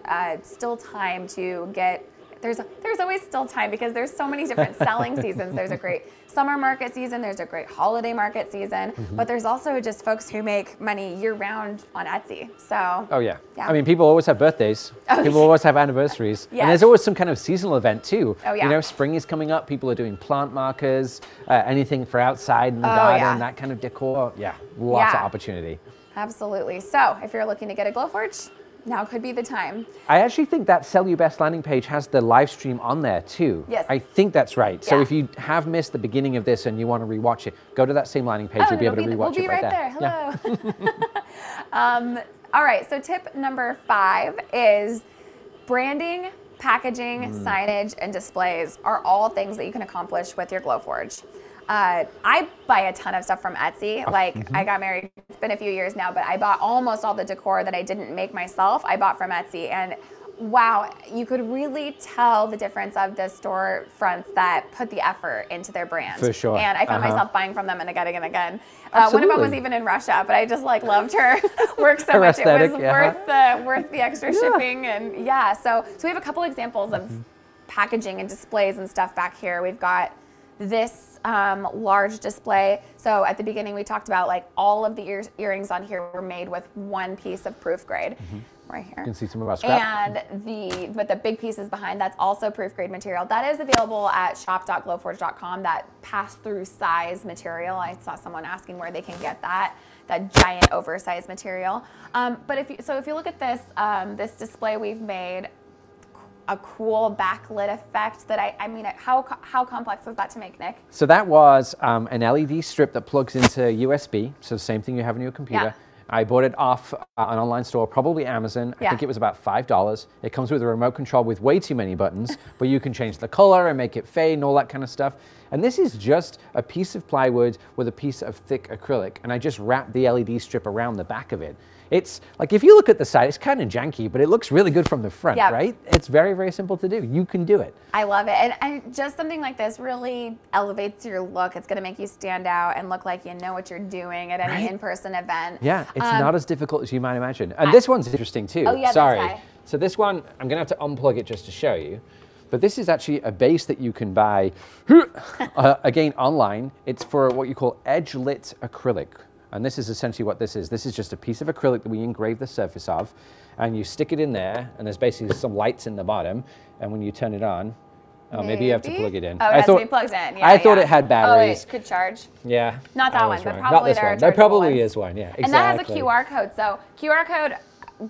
uh, still time to get. There's there's always still time because there's so many different selling <laughs> seasons. There's a great summer market season. There's a great holiday market season. But there's also just folks who make money year round on Etsy. So
Oh yeah.
Yeah.
I mean, people always have birthdays. People always have anniversaries, and there's always some kind of seasonal event too.
Oh, yeah.
You know, spring is coming up. People are doing plant markers, uh, anything for outside in the
Oh,
garden,
yeah.
that kind of decor. Yeah, lots
Yeah.
of opportunity.
absolutely. So if you're looking to get a Glowforge, now could be the time.
I actually think that Sell Your Best landing page has the live stream on there too.
Yes.
I think that's right. So
Yeah.
if you have missed the beginning of this and you want to rewatch it, go to that same landing page.
Oh,
You'll be able to
be-
rewatch
we'll be
it right,
right
there.
there. Hello. <laughs> um, all right. So tip number five is branding, packaging,
Mm.
signage, and displays are all things that you can accomplish with your Glowforge. Uh, I buy a ton of stuff from Etsy. Like
mm-hmm.
I got married, it's been a few years now, but I bought almost all the decor that I didn't make myself. I bought from Etsy, and wow, you could really tell the difference of the store fronts that put the effort into their brand.
For sure.
And I found
Uh-huh.
myself buying from them and again and again. Uh, one of them was even in Russia, but I just like loved her <laughs> work so
Her
much. it was
yeah.
worth the worth the extra shipping and yeah. So so we have a couple examples of packaging and displays and stuff back here. We've got this um, large display. So at the beginning we talked about like all of the ears, earrings on here were made with one piece of Proofgrade. Right here.
You can see some of our scrap.
And the but the big pieces behind that's also Proofgrade material. That is available at shop.glowforge.com. That pass through size material. I saw someone asking where they can get that. That giant oversized material. Um, but if you, so, if you look at this um, this display we've made, a cool backlit effect. That I I mean, how how complex was that to make, Nick?
So that was um, an LED strip that plugs into USB. So same thing you have in your computer.
Yeah.
I bought it off uh, an online store, probably Amazon. I
Yeah.
think it was about five dollars. It comes with a remote control with way too many buttons, <laughs> but you can change the color and make it fade and all that kind of stuff. And this is just a piece of plywood with a piece of thick acrylic, and I just wrapped the LED strip around the back of it. It's like if you look at the side, it's kind of janky, but it looks really good from the front,
Yep.
right? It's very, very simple to do. You can do it.
I love it. And, and just something like this really elevates your look. It's going to make you stand out and look like you know what you're doing at any
Right.
in person event.
Yeah, it's
Um,
not as difficult as you might imagine. And this one's interesting too.
Oh, yeah, this
Sorry. So this one, I'm gonna have to unplug it just to show you. But this is actually a base that you can buy, <laughs> uh, again, online. It's for what you call edge lit acrylic. And this is essentially what this is. This is just a piece of acrylic that we engrave the surface of. And you stick it in there, and there's basically some lights in the bottom. And when you turn it on, oh, maybe, you have to plug it in.
Oh, it
I thought,
to be plugged in. Yeah,
I thought
yeah.
it had batteries.
Oh, wait, could charge.
Yeah.
Not that one,
was
but probably
Not this
there
one. There probably
ones.
is one, yeah. Exactly.
And that has a QR code. So QR code,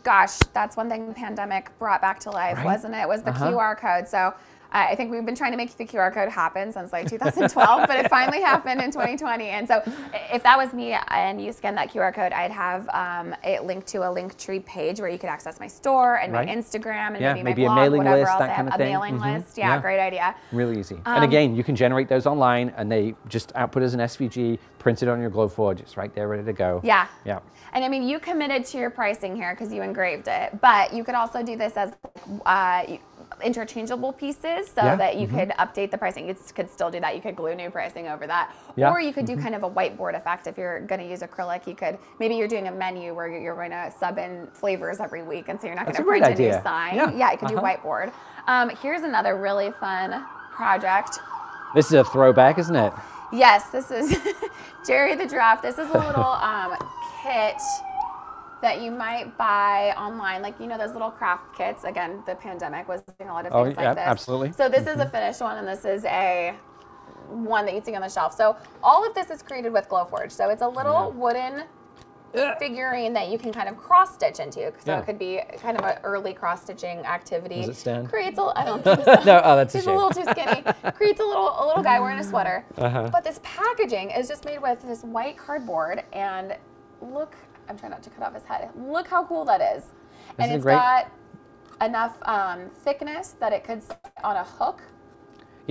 gosh, that's one thing the pandemic brought back to life,
Right?
wasn't it? Was the
Uh-huh.
QR code. So uh, I think we've been trying to make the QR code happen since like 2012, but it finally <laughs> happened in 2020. And so if that was me and you scan that QR code, I'd have um, it linked to a Linktree page where you could access my store and
Right.
my Instagram and
Yeah,
maybe,
maybe
my blog,
mailing
whatever
list,
else
that
I
kind
have.
of
a mailing
Mhm.
list. Yeah,
Yeah.
great idea.
Really easy.
Um,
and again, you can generate those online and they just output as an SVG, print it on your Glowforge. It's right there ready to go.
Yeah.
Yeah.
And I mean, you committed to your pricing here because you engraved it, but you could also do this as uh, interchangeable pieces so
Yeah,
that you could update the pricing. You could still do that. You could glue new pricing over that.
Yeah.
Or you could do kind of a whiteboard effect if you're going to use acrylic. You could, maybe you're doing a menu where you're going to sub in flavors every week, and so you're not going to print a new sign.
Yeah, yeah
you could do
uh-huh.
whiteboard. Um, here's another really fun project.
This is a throwback, isn't it?
Yes, this is <laughs> Jerry the Giraffe. This is a little <laughs> um, kit that you might buy online, like you know those little craft kits. Again, the pandemic was doing a lot of
Oh,
things
yeah,
like this.
absolutely.
So this is a finished one, and this is a one that you'd see on the shelf. So all of this is created with Glowforge. So it's a little wooden figurine that you can kind of cross stitch into. So
Yeah.
it could be kind of an early cross stitching activity.
Does it stand?
Creates a, I don't <laughs> think so.
No, oh, that's a
He's a
shame.
little too skinny. Creates a little a little guy wearing a sweater.
Uh-huh.
But this packaging is just made with this white cardboard and look, I'm trying not to cut off his head. Look how cool that is. and
Isn't it
it's
great?
got enough um, thickness that it could sit on a hook.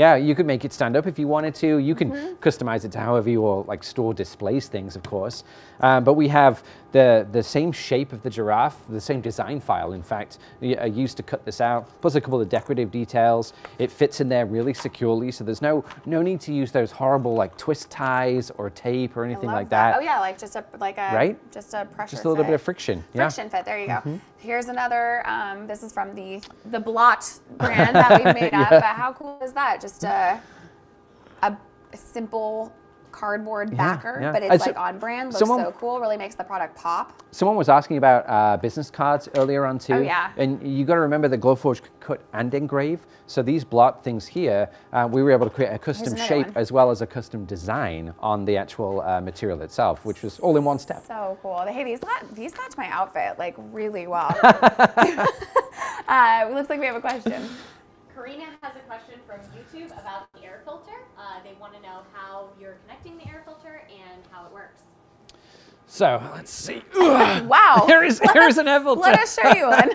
Yeah, you could make it stand up if you wanted to. You can
Mm-hmm.
customize it to however you will, like store displays things, of course. Um, but we have the the same shape of the giraffe, the same design file. In fact, I used to cut this out. Plus a couple of decorative details. It fits in there really securely, so there's no no need to use those horrible like twist ties or tape or anything like that.
Oh yeah, like just a like a
Right?
just a pressure.
Just a little
fit.
bit of friction. Yeah.
Friction fit. There you go. Here's another. Um, this is from the the Blot brand that we've <laughs> made up. But how cool is that? Just a a simple cardboard backer,
yeah.
but
Uh,
it's like on brand. Looks
someone-
so cool. Really makes the product pop.
Someone was asking about uh, business cards earlier on too.
Oh, yeah.
And you got to remember that Glowforge could cut and engrave. So these blot things here, uh, we were able to create a custom shape
one.
as well as a custom design on the actual uh, material itself, which was all in one step.
So cool. Hey, these ma- these match my outfit like really well. <laughs> <laughs> uh, it looks like we have a question.
Karina has a question from YouTube about the air filter. Uh, they want to know how you're connecting the air filter and how it works.
So let's see. Ugh. <laughs>
Wow. <laughs>
Here is here is an air <laughs> filter.
Let us show you one.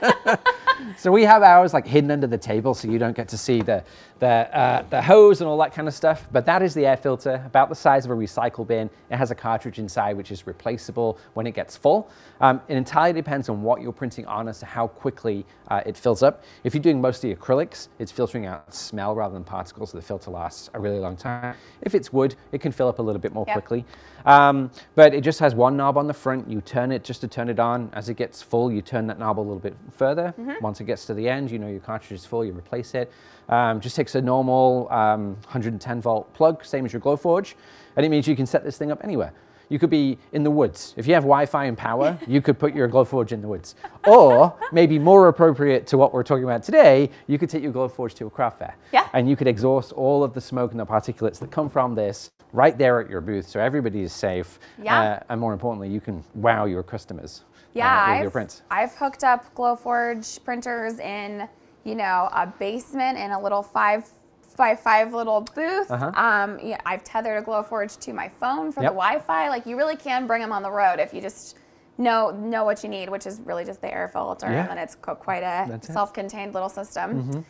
So we have ours like hidden under the table, so you don't get to see the the uh, the hose and all that kind of stuff. But that is the air filter, about the size of a recycle bin. It has a cartridge inside, which is replaceable when it gets full. Um, it entirely depends on what you're printing on as to how quickly uh, it fills up. If you're doing mostly acrylics, it's filtering out smell rather than particles, so the filter lasts a really long time. If it's wood, it can fill up a little bit more
Yep.
quickly. Um, but it just has one knob on the front. You turn it just to turn it on. As it gets full, you turn that knob a little bit further. Once it gets to the end, you know your cartridge is full, you replace it. Um, just takes a normal um, 110 volt plug, same as your Glowforge, and it means you can set this thing up anywhere. You could be in the woods. If you have Wi-Fi and power, <laughs> you could put your Glowforge in the woods. Or maybe more appropriate to what we're talking about today, you could take your Glowforge to a craft fair.
Yeah.
And you could exhaust all of the smoke and the particulates that come from this right there at your booth, so everybody is safe.
Yeah.
Uh, and more importantly, you can wow your customers. uh,
Yeah,
with
I've,
prints.
I've hooked up Glowforge printers in, you know, a basement and a little five by five little booth.
Uh-huh.
Um, yeah, I've tethered a Glowforge to my phone for
Yep.
the Wi-Fi. Like you really can bring them on the road if you just know know what you need, which is really just the air filter,
Yeah.
and then it's quite a
That's.
Self-contained little system.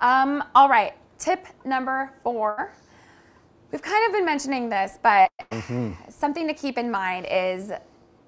Um, all right, tip number four. We've kind of been mentioning this, but
Mm-hmm.
something to keep in mind is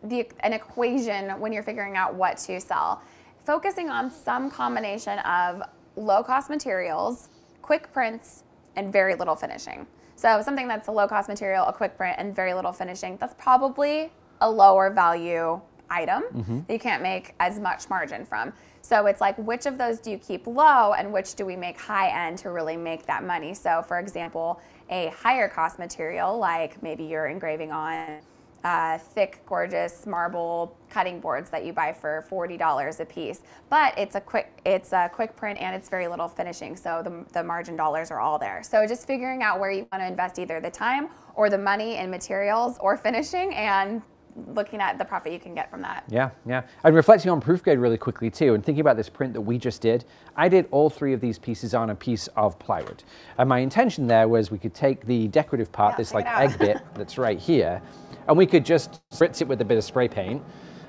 the, an equation when you're figuring out what to sell. Focusing on some combination of low cost materials, quick prints, and very little finishing. So something that's a low cost material, a quick print, and very little finishing, that's probably a lower value item mm-hmm. that you can't make as much margin from. So it's like which of those do you keep low and which do we make high end to really make that money? So for example, a higher cost material like maybe you're engraving on uh, thick, gorgeous marble cutting boards that you buy for forty dollars a piece. But it's a quick, it's a quick print and it's very little finishing, so the, the margin dollars are all there. So just figuring out where you want to invest either the time or the money in materials or finishing, and looking at the profit you can get from that.
Yeah, yeah. And reflecting on Proofgrade really quickly too, and thinking about this print that we just did, I did all three of these pieces on a piece of plywood. And my intention there was we could take the decorative part, yeah, this like egg bit <laughs> that's right here, and we could just spritz it with a bit of spray paint,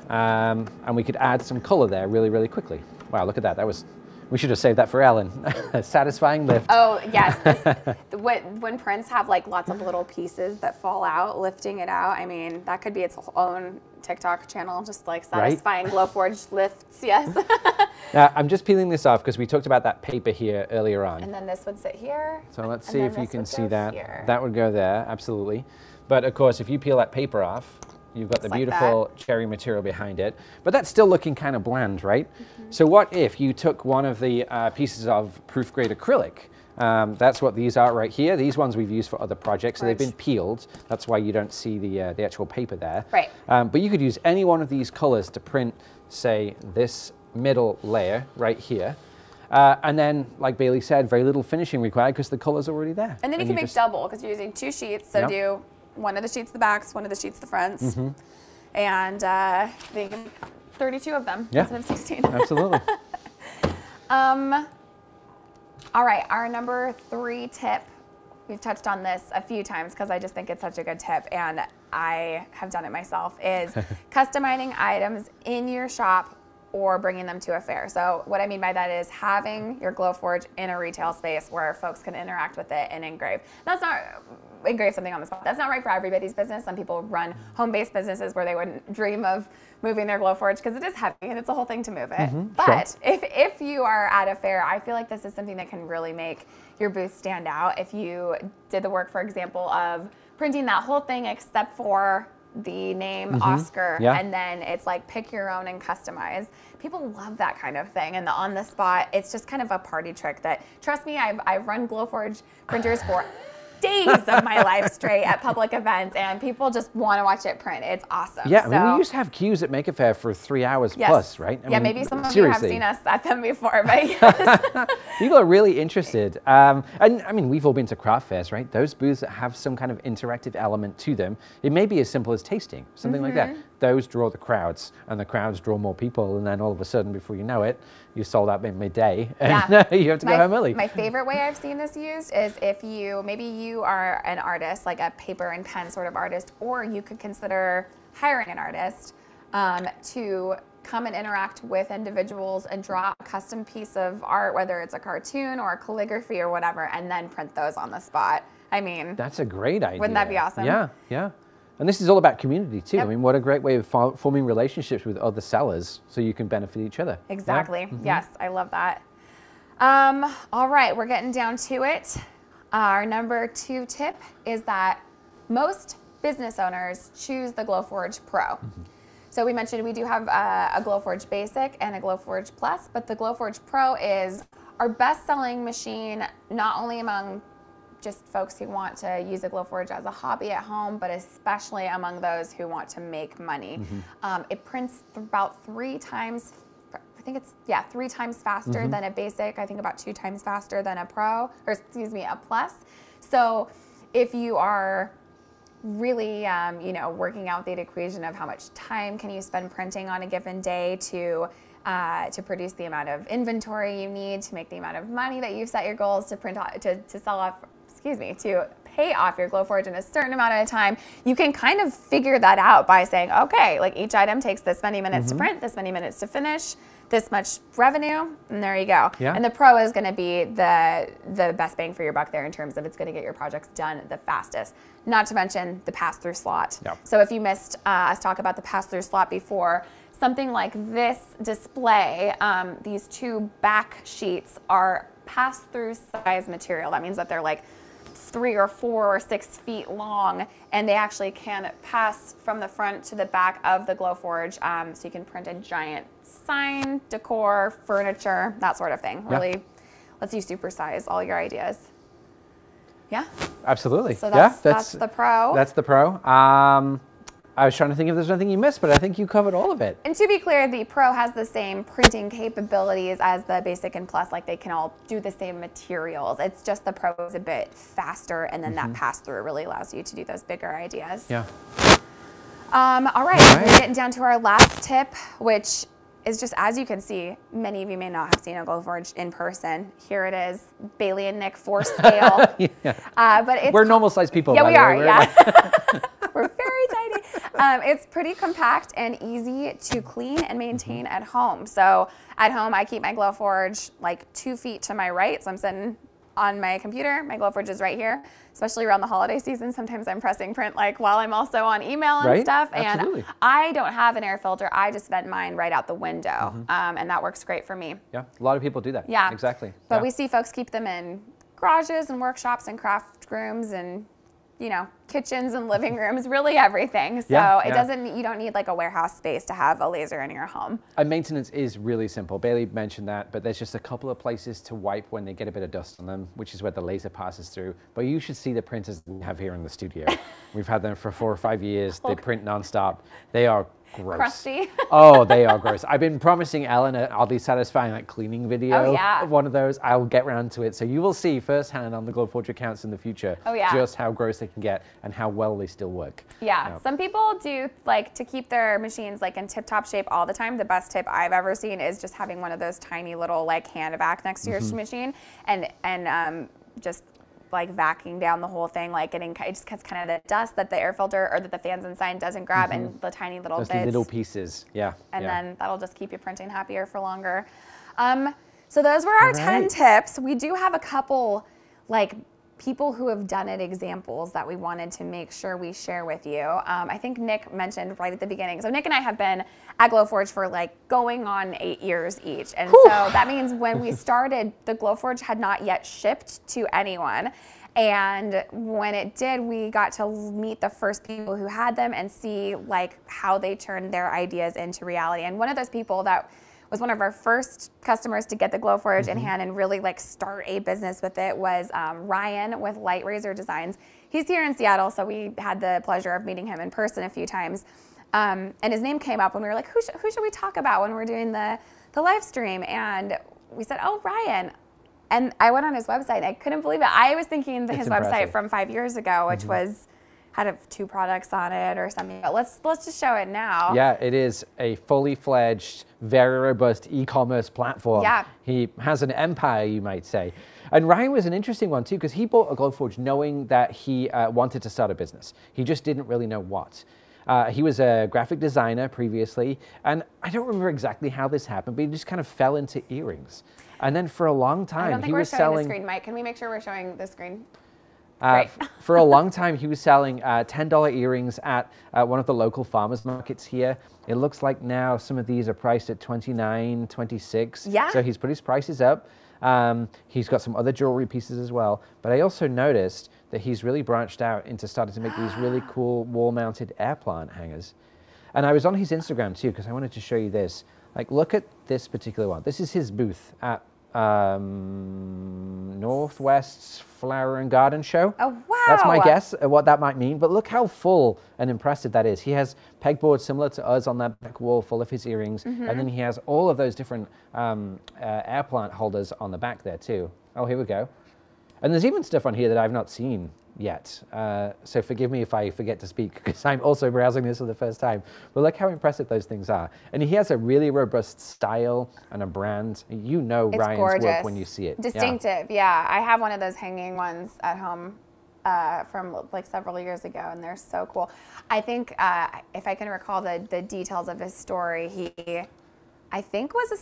um, and we could add some color there really, really quickly. Wow, look at that. That was we should have saved that for Ellen. a <laughs> satisfying lift.
Oh, yes. <laughs> This, when, when prints have like lots of little pieces that fall out, lifting it out, I mean, that could be its own TikTok channel, just like satisfying right? Glowforge lifts, yes. <laughs>
now, I'm just peeling this off because we talked about that paper here earlier on.
And then this would sit here.
So let's see if you can see that. Here. That would go there, absolutely. But of course, if you peel that paper off, You've got the beautiful cherry material behind it, but that's still looking kind of bland, right? Mm -hmm. So what if you took one of the uh, pieces of Proofgrade acrylic? Um, that's what these are right here. These ones we've used for other projects, so they've been peeled. That's why you don't see the, uh, the actual paper there.
Right.
Um, but you could use any one of these colors to print, say, this middle layer right here. Uh, and then, like Bailey said, very little finishing required because the color's already there.
And then you and can you make double because you're using two sheets. So yep. do one of the sheets the backs, one of the sheets the fronts, mm-hmm. and uh, they can 32 of them
yeah.
instead of 16. <laughs>
Absolutely.
um, all right, our number three tip. We've touched on this a few times because I just think it's such a good tip, and I have done it myself. Is <laughs> customizing items in your shop or bringing them to a fair. So what I mean by that is having your Glowforge in a retail space where folks can interact with it and engrave. That's not engrave something on the spot. That's not right for everybody's business. Some people run home-based businesses where they wouldn't dream of moving their Glowforge because it is heavy and it's a whole thing to move it. Mm-hmm, but sure. if, if you are at a fair, I feel like this is something that can really make your booth stand out. If you did the work, for example, of printing that whole thing except for the name mm-hmm. Oscar, yeah. and then it's like pick your own and customize. People love that kind of thing, and the on the spot, it's just kind of a party trick. That trust me, I've I've run Glowforge printers for days of my life straight at public events, and people just want to watch it print. It's awesome.
Yeah, so, I mean, we used to have queues at Maker Faire for three hours yes. plus, right?
I yeah,
mean,
maybe some of seriously. you have seen us at them before, but <laughs> yes.
people are really interested. Um, and I mean, we've all been to craft fairs, right? Those booths that have some kind of interactive element to them. It may be as simple as tasting, something mm -hmm. like that. Those draw the crowds, and the crowds draw more people, and then all of a sudden, before you know it, you sold out in midday <laughs> and yeah. you have to
my,
go home early.
My favorite way I've seen this used is if you, maybe you are an artist, like a paper and pen sort of artist, or you could consider hiring an artist um, to come and interact with individuals and draw a custom piece of art, whether it's a cartoon or a calligraphy or whatever, and then print those on the spot. I mean,
that's a great idea.
Wouldn't that be awesome?
Yeah, yeah. And this is all about community too. Yep. I mean, what a great way of forming relationships with other sellers so you can benefit each other.
Exactly. Mm -hmm. Yes, I love that. Um, all right, we're getting down to it. Our number two tip is that most business owners choose the Glowforge Pro. Mm -hmm. So we mentioned we do have a, a Glowforge Basic and a Glowforge Plus, but the Glowforge Pro is our best-selling machine, not only among just folks who want to use a Glowforge as a hobby at home, but especially among those who want to make money. Mm-hmm. Um, it prints th- about three times. I think it's yeah three times faster mm-hmm. than a basic. I think about two times faster than a pro, or excuse me, a plus. So if you are really um, you know working out the equation of how much time can you spend printing on a given day to uh, to produce the amount of inventory you need to make the amount of money that you've set your goals to print to, to sell off excuse me, to pay off your Glowforge in a certain amount of time, you can kind of figure that out by saying, okay, like each item takes this many minutes
Mm-hmm.
to print, this many minutes to finish, this much revenue, and there you go.
Yeah.
And the Pro is going to be the the best bang for your buck there in terms of it's going to get your projects done the fastest. Not to mention the pass-through slot.
Yeah.
So if you missed uh, us talk about the pass-through slot before, something like this display, um, these two back sheets are pass-through size material. That means that they're like three or four or six feet long, and they actually can pass from the front to the back of the Glowforge. Um, so you can print a giant sign, decor, furniture, that sort of thing.
Yeah.
Really lets you supersize all your ideas. Yeah.
Absolutely.
So
yeah,
that's that's, the pro.
That's the pro. Um, I was trying to think if there's anything you missed, but I think you covered all of it.
And to be clear, the Pro has the same printing capabilities as the Basic and Plus. Like they can all do the same materials. It's just the Pro is a bit faster, and then that pass through really allows you to do those bigger ideas.
Yeah.
Um, all right,
All right.
we're getting down to our last tip, which is just as you can see, many of you may not have seen a Glowforge in person. Here it is, Bailey and Nick for scale. <laughs>
yeah.
uh, but it's
We're normal sized people.
yeah,
by
we
the way.
are. Yeah. Tiny. <laughs> Um, it's pretty compact and easy to clean and maintain at home. So at home, I keep my Glowforge like two feet to my right. So I'm sitting on my computer. My Glowforge is right here. Especially around the holiday season, sometimes I'm pressing print like while I'm also on email and
Right?
stuff.
Absolutely.
And I don't have an air filter. I just vent mine right out the window,
Mm-hmm.
um, and that works great for me.
Yeah. A lot of people do that.
Yeah.
Exactly.
But
Yeah.
we see folks keep them in garages and workshops and craft rooms and you know kitchens and living rooms, really everything. So
Yeah,
it
yeah.
doesn't. You don't need like a warehouse space to have a laser in your home.
And maintenance is really simple. Bailey mentioned that, but there's just a couple of places to wipe when they get a bit of dust on them, which is where the laser passes through. But you should see the printers we have here in the studio. <laughs> We've had them for four or five years. They print nonstop. They are gross.
Crusty. <laughs>
oh, they are gross. I've been promising Ellen an oddly satisfying like cleaning video
Oh, yeah.
of one of those. I'll get round to it. So you will see firsthand on the Glowforge accounts in the future
Oh, yeah.
just how gross they can get and how well they still work.
Yeah,
Yeah.
some people do like to keep their machines like in tip-top shape all the time. The best tip I've ever seen is just having one of those tiny little like hand vac next to your
Mm-hmm.
machine and and um, just like vacuuming down the whole thing, like getting it just gets kind of the dust that the air filter or that the fans inside doesn't grab, and the tiny little
Those
bits.
little pieces. Yeah.
and
yeah.
then that'll just keep you printing happier for longer. Um, so those were our
All
10 tips. We do have a couple like people who have done it examples that we wanted to make sure we share with you. Um, I think Nick mentioned right at the beginning. So Nick and I have been at Glowforge for like going on eight years each. And so that means when we started, the Glowforge had not yet shipped to anyone. And when it did, we got to meet the first people who had them and see like how they turned their ideas into reality. And one of those people that was one of our first customers to get the Glowforge in hand and really like start a business with it was um, Ryan with Light Razor Designs. He's here in Seattle, so we had the pleasure of meeting him in person a few times. Um, and his name came up when we were like, who, sh- who should we talk about when we're doing the, the live stream? And we said, oh, Ryan. And I went on his website. I couldn't believe it. I was thinking his website from five years ago, which was had two products on it or something. But let's let's just show it now.
Yeah, it is a fully fledged, very robust e-commerce platform.
Yeah.
He has an empire, you might say. And Ryan was an interesting one too, because he bought a Glowforge knowing that he uh, wanted to start a business. He just didn't really know what. Uh, he was a graphic designer previously, and I don't remember exactly how this happened, but he just kind of fell into earrings. And then for a long time,
I don't think
he
we're
was
showing
selling.
the screen, Mike. Can we make sure we're showing the screen?
Uh, for a long time, he was selling uh, $10 earrings at uh, one of the local farmers markets here. It looks like now some of these are priced at 29 26
Yeah.
So he's put his prices up. Um, he's got some other jewelry pieces as well. But I also noticed that he's really branched out into starting to make these <gasps> really cool wall mounted air plant hangers. And I was on his Instagram too because I wanted to show you this. Like, look at this particular one. This is his booth at um, Northwest's Flower and Garden Show.
Oh, wow.
That's my guess at what that might mean. But look how full and impressive that is. He has pegboards similar to us on that back wall, full of his earrings,
Mm-hmm.
and then he has all of those different um, uh, air plant holders on the back there too. Oh, here we go. And there's even stuff on here that I've not seen yet. Uh, so forgive me if I forget to speak <laughs> because I'm also browsing this for the first time. But look how impressive those things are. And he has a really robust style and a brand. You know
It's
Ryan's
gorgeous.
work when you see it. Yeah.
Distinctive, yeah. I have one of those hanging ones at home uh, from like several years ago, and they're so cool. I think uh, if I can recall the the details of his story, he, I think was a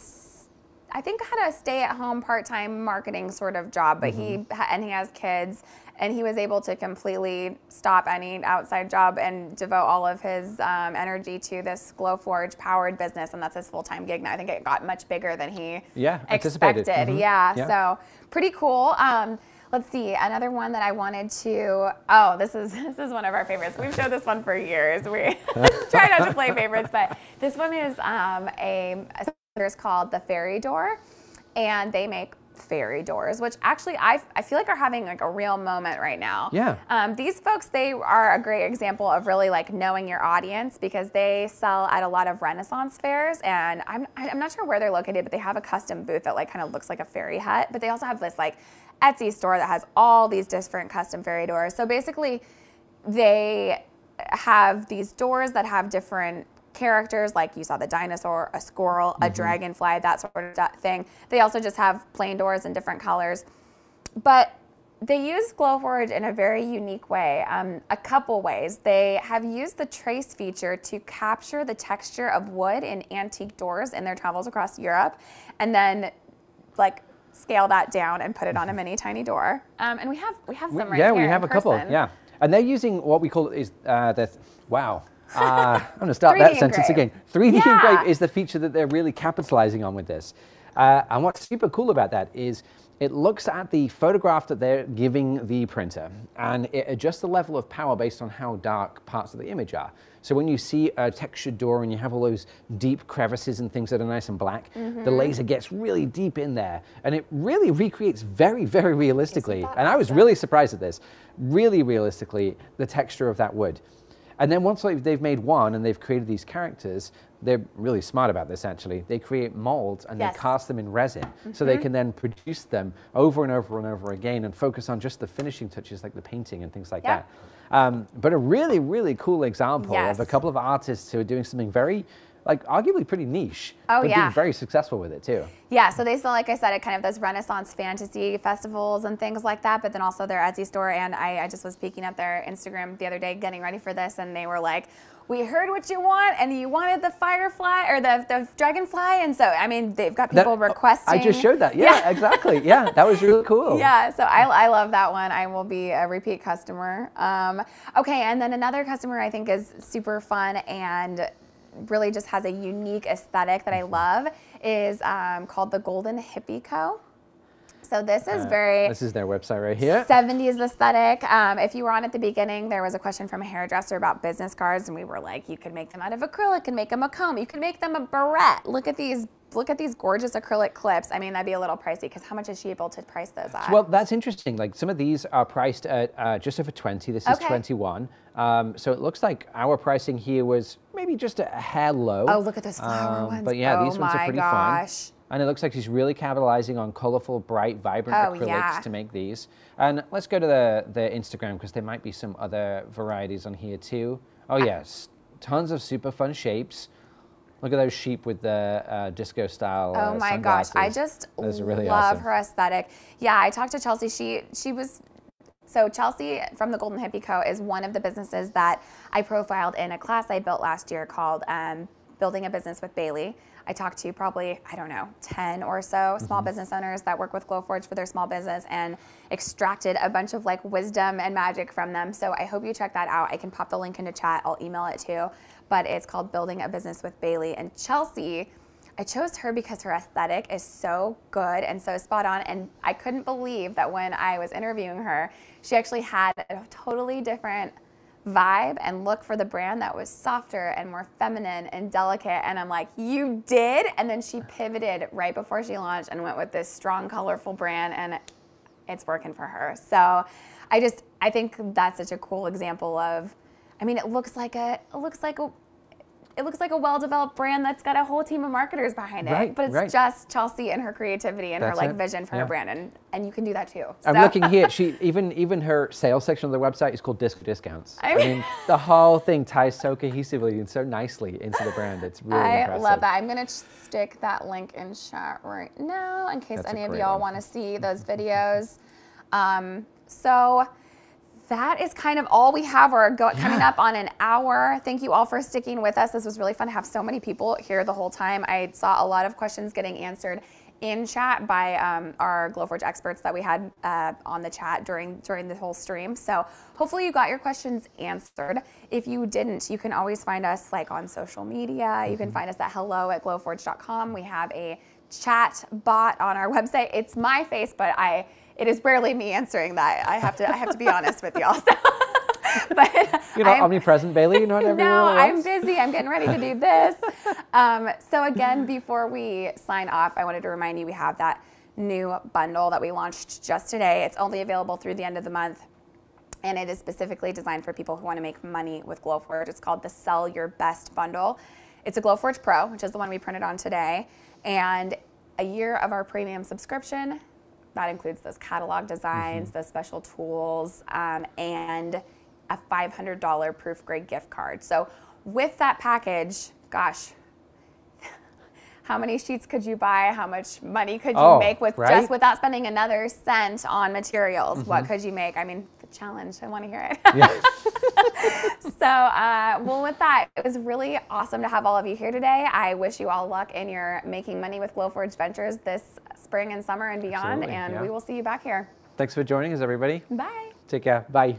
I think had a stay-at-home part-time marketing sort of job, but mm-hmm. he and he has kids, and he was able to completely stop any outside job and devote all of his um, energy to this Glowforge powered business, and that's his full-time gig now. I think it got much bigger than he
yeah,
expected. Mm-hmm. Yeah, yeah, so pretty cool. Um, let's see another one that I wanted to. Oh, this is <laughs> this is one of our favorites. We've showed this one for years. We <laughs> try not to play favorites, but this one is um, a, a called the Fairy Door, and they make fairy doors, which actually I, I feel like are having like a real moment right now.
Yeah.
Um, these folks, they are a great example of really like knowing your audience because they sell at a lot of Renaissance fairs, and I'm I'm not sure where they're located, but they have a custom booth that like kind of looks like a fairy hut, but they also have this like Etsy store that has all these different custom fairy doors. So basically, they have these doors that have different characters like you saw the dinosaur, a squirrel, mm-hmm. a dragonfly, that sort of thing. They also just have plain doors in different colors. But they use Glowforge in a very unique way, um, a couple ways. They have used the trace feature to capture the texture of wood in antique doors in their travels across Europe, and then like scale that down and put it on a mini tiny door. Um, and we have we have some right
yeah,
here.
Yeah, we have a
person.
couple. Yeah, and they're using what we call is uh, the wow uh, I'm going to start that sentence again. 3D yeah. Engrave is the feature that they're really capitalizing on with this. Uh, and what's super cool about that is it looks at the photograph that they're giving the printer and it adjusts the level of power based on how dark parts of the image are. So when you see a textured door and you have all those deep crevices and things that are nice and black, mm -hmm. the mm-hmm. laser gets really deep in there and it really recreates very, very realistically. And I was really surprised at this. Really realistically, the texture of that wood. And then once they've made one and they've created these characters, they're really smart about this actually. They create molds and yes. they cast them in resin mm -hmm. so they mm-hmm. can then produce them over and over and over again and focus on just the finishing touches like the painting and things like that. Um, but a really, really cool example yes. of a couple of artists who are doing something very like arguably pretty niche.
Oh
but
yeah,
being very successful with it too.
Yeah, so they sell, like I said, at kind of those Renaissance fantasy festivals and things like that. But then also their Etsy store, and I, I just was peeking at their Instagram the other day, getting ready for this, and they were like, we heard what you want and you wanted the firefly or the, the dragonfly and so i mean they've got people that, requesting
i just showed that yeah, yeah. <laughs> exactly yeah that was really cool <laughs>
yeah so I, I love that one i will be a repeat customer um, okay and then another customer i think is super fun and really just has a unique aesthetic that I mm-hmm. love is um, called the Golden Hippie Co. So this is uh, very.
This is their website right here.
70s aesthetic. Um, if you were on at the beginning, there was a question from a hairdresser about business cards, and we were like, you could make them out of acrylic and make them a comb. You could make them a barrette. Look at these look at these gorgeous acrylic clips. I mean, that'd be a little pricey because how much is she able to price those at?
Well, that's interesting. Like some of these are priced at uh, just over 20. This is okay. 21. Um, so it looks like our pricing here was maybe just a hair low.
Oh, look at those flower um,
ones. But yeah,
oh
these ones are pretty
gosh.
fun. And it looks like she's really capitalizing on colorful, bright, vibrant oh, acrylics yeah. to make these. And let's go to the, the Instagram because there might be some other varieties on here too. Oh yes, tons of super fun shapes. Look at those sheep with the uh, disco style.
Oh
uh,
my gosh, I just really love awesome. her aesthetic. Yeah, I talked to Chelsea. She she was so Chelsea from the Golden Hippie Co. is one of the businesses that I profiled in a class I built last year called um, Building a Business with Bailey. I talked to probably, I don't know, 10 or so small mm-hmm. business owners that work with Glowforge for their small business and extracted a bunch of like wisdom and magic from them. So I hope you check that out. I can pop the link into chat. I'll email it too but it's called Building a Business with Bailey. And Chelsea, I chose her because her aesthetic is so good and so spot on. And I couldn't believe that when I was interviewing her, she actually had a totally different vibe and look for the brand that was softer and more feminine and delicate. And I'm like, you did? And then she pivoted right before she launched and went with this strong, colorful brand, and it's working for her. So I just, I think that's such a cool example of. I mean, it looks like a, it looks like a it looks like a well-developed brand that's got a whole team of marketers behind it.
Right,
but it's
right.
just Chelsea and her creativity and that's her like it. vision for
yeah.
her brand, and and you can do that too. So.
I'm <laughs> looking here. She even even her sales section of the website is called Disco Discounts. I mean, I mean the whole thing ties so cohesively and so nicely into the brand. It's really
I
impressive.
love that. I'm gonna stick that link in chat right now in case that's any of y'all want to see those videos. Um, so that is kind of all we have. We're go- coming up on an hour. Thank you all for sticking with us. This was really fun to have so many people here the whole time. I saw a lot of questions getting answered in chat by um, our Glowforge experts that we had uh, on the chat during during the whole stream. So hopefully you got your questions answered. If you didn't, you can always find us like on social media. Mm-hmm. You can mm-hmm. find us at hello at glowforge.com. We have a chat bot on our <laughs> website. It's my face, but I it is rarely me answering that. I have to I have to be honest with y'all. So. <laughs>
but you're not I'm, omnipresent, Bailey. You're not <laughs> everywhere.
No, I'm busy. I'm getting ready to do <laughs> this. Um, so again, before we sign off, I wanted to remind you we have that new bundle that we launched just today. It's only available through the end of the month. And it is specifically designed for people who want to make money with Glowforge. It's called the Sell Your Best Bundle. It's a Glowforge Pro, which is the one we printed on today. And a year of our premium subscription. That includes those catalog designs, mm-hmm. the special tools, um, and a $500 Proofgrade gift card. So with that package, gosh, <laughs> how many sheets could you buy? How much money could you oh, make with right? just without spending another cent on materials? Mm-hmm. What could you make? I mean, challenge. I want to hear it. Yeah. <laughs> so, uh, well, with that, it was really awesome to have all of you here today. I wish you all luck in your making money with Glowforge Ventures this spring and summer and beyond. Absolutely, and yeah. we will see you back here.
Thanks for joining us, everybody.
Bye.
Take care. Bye.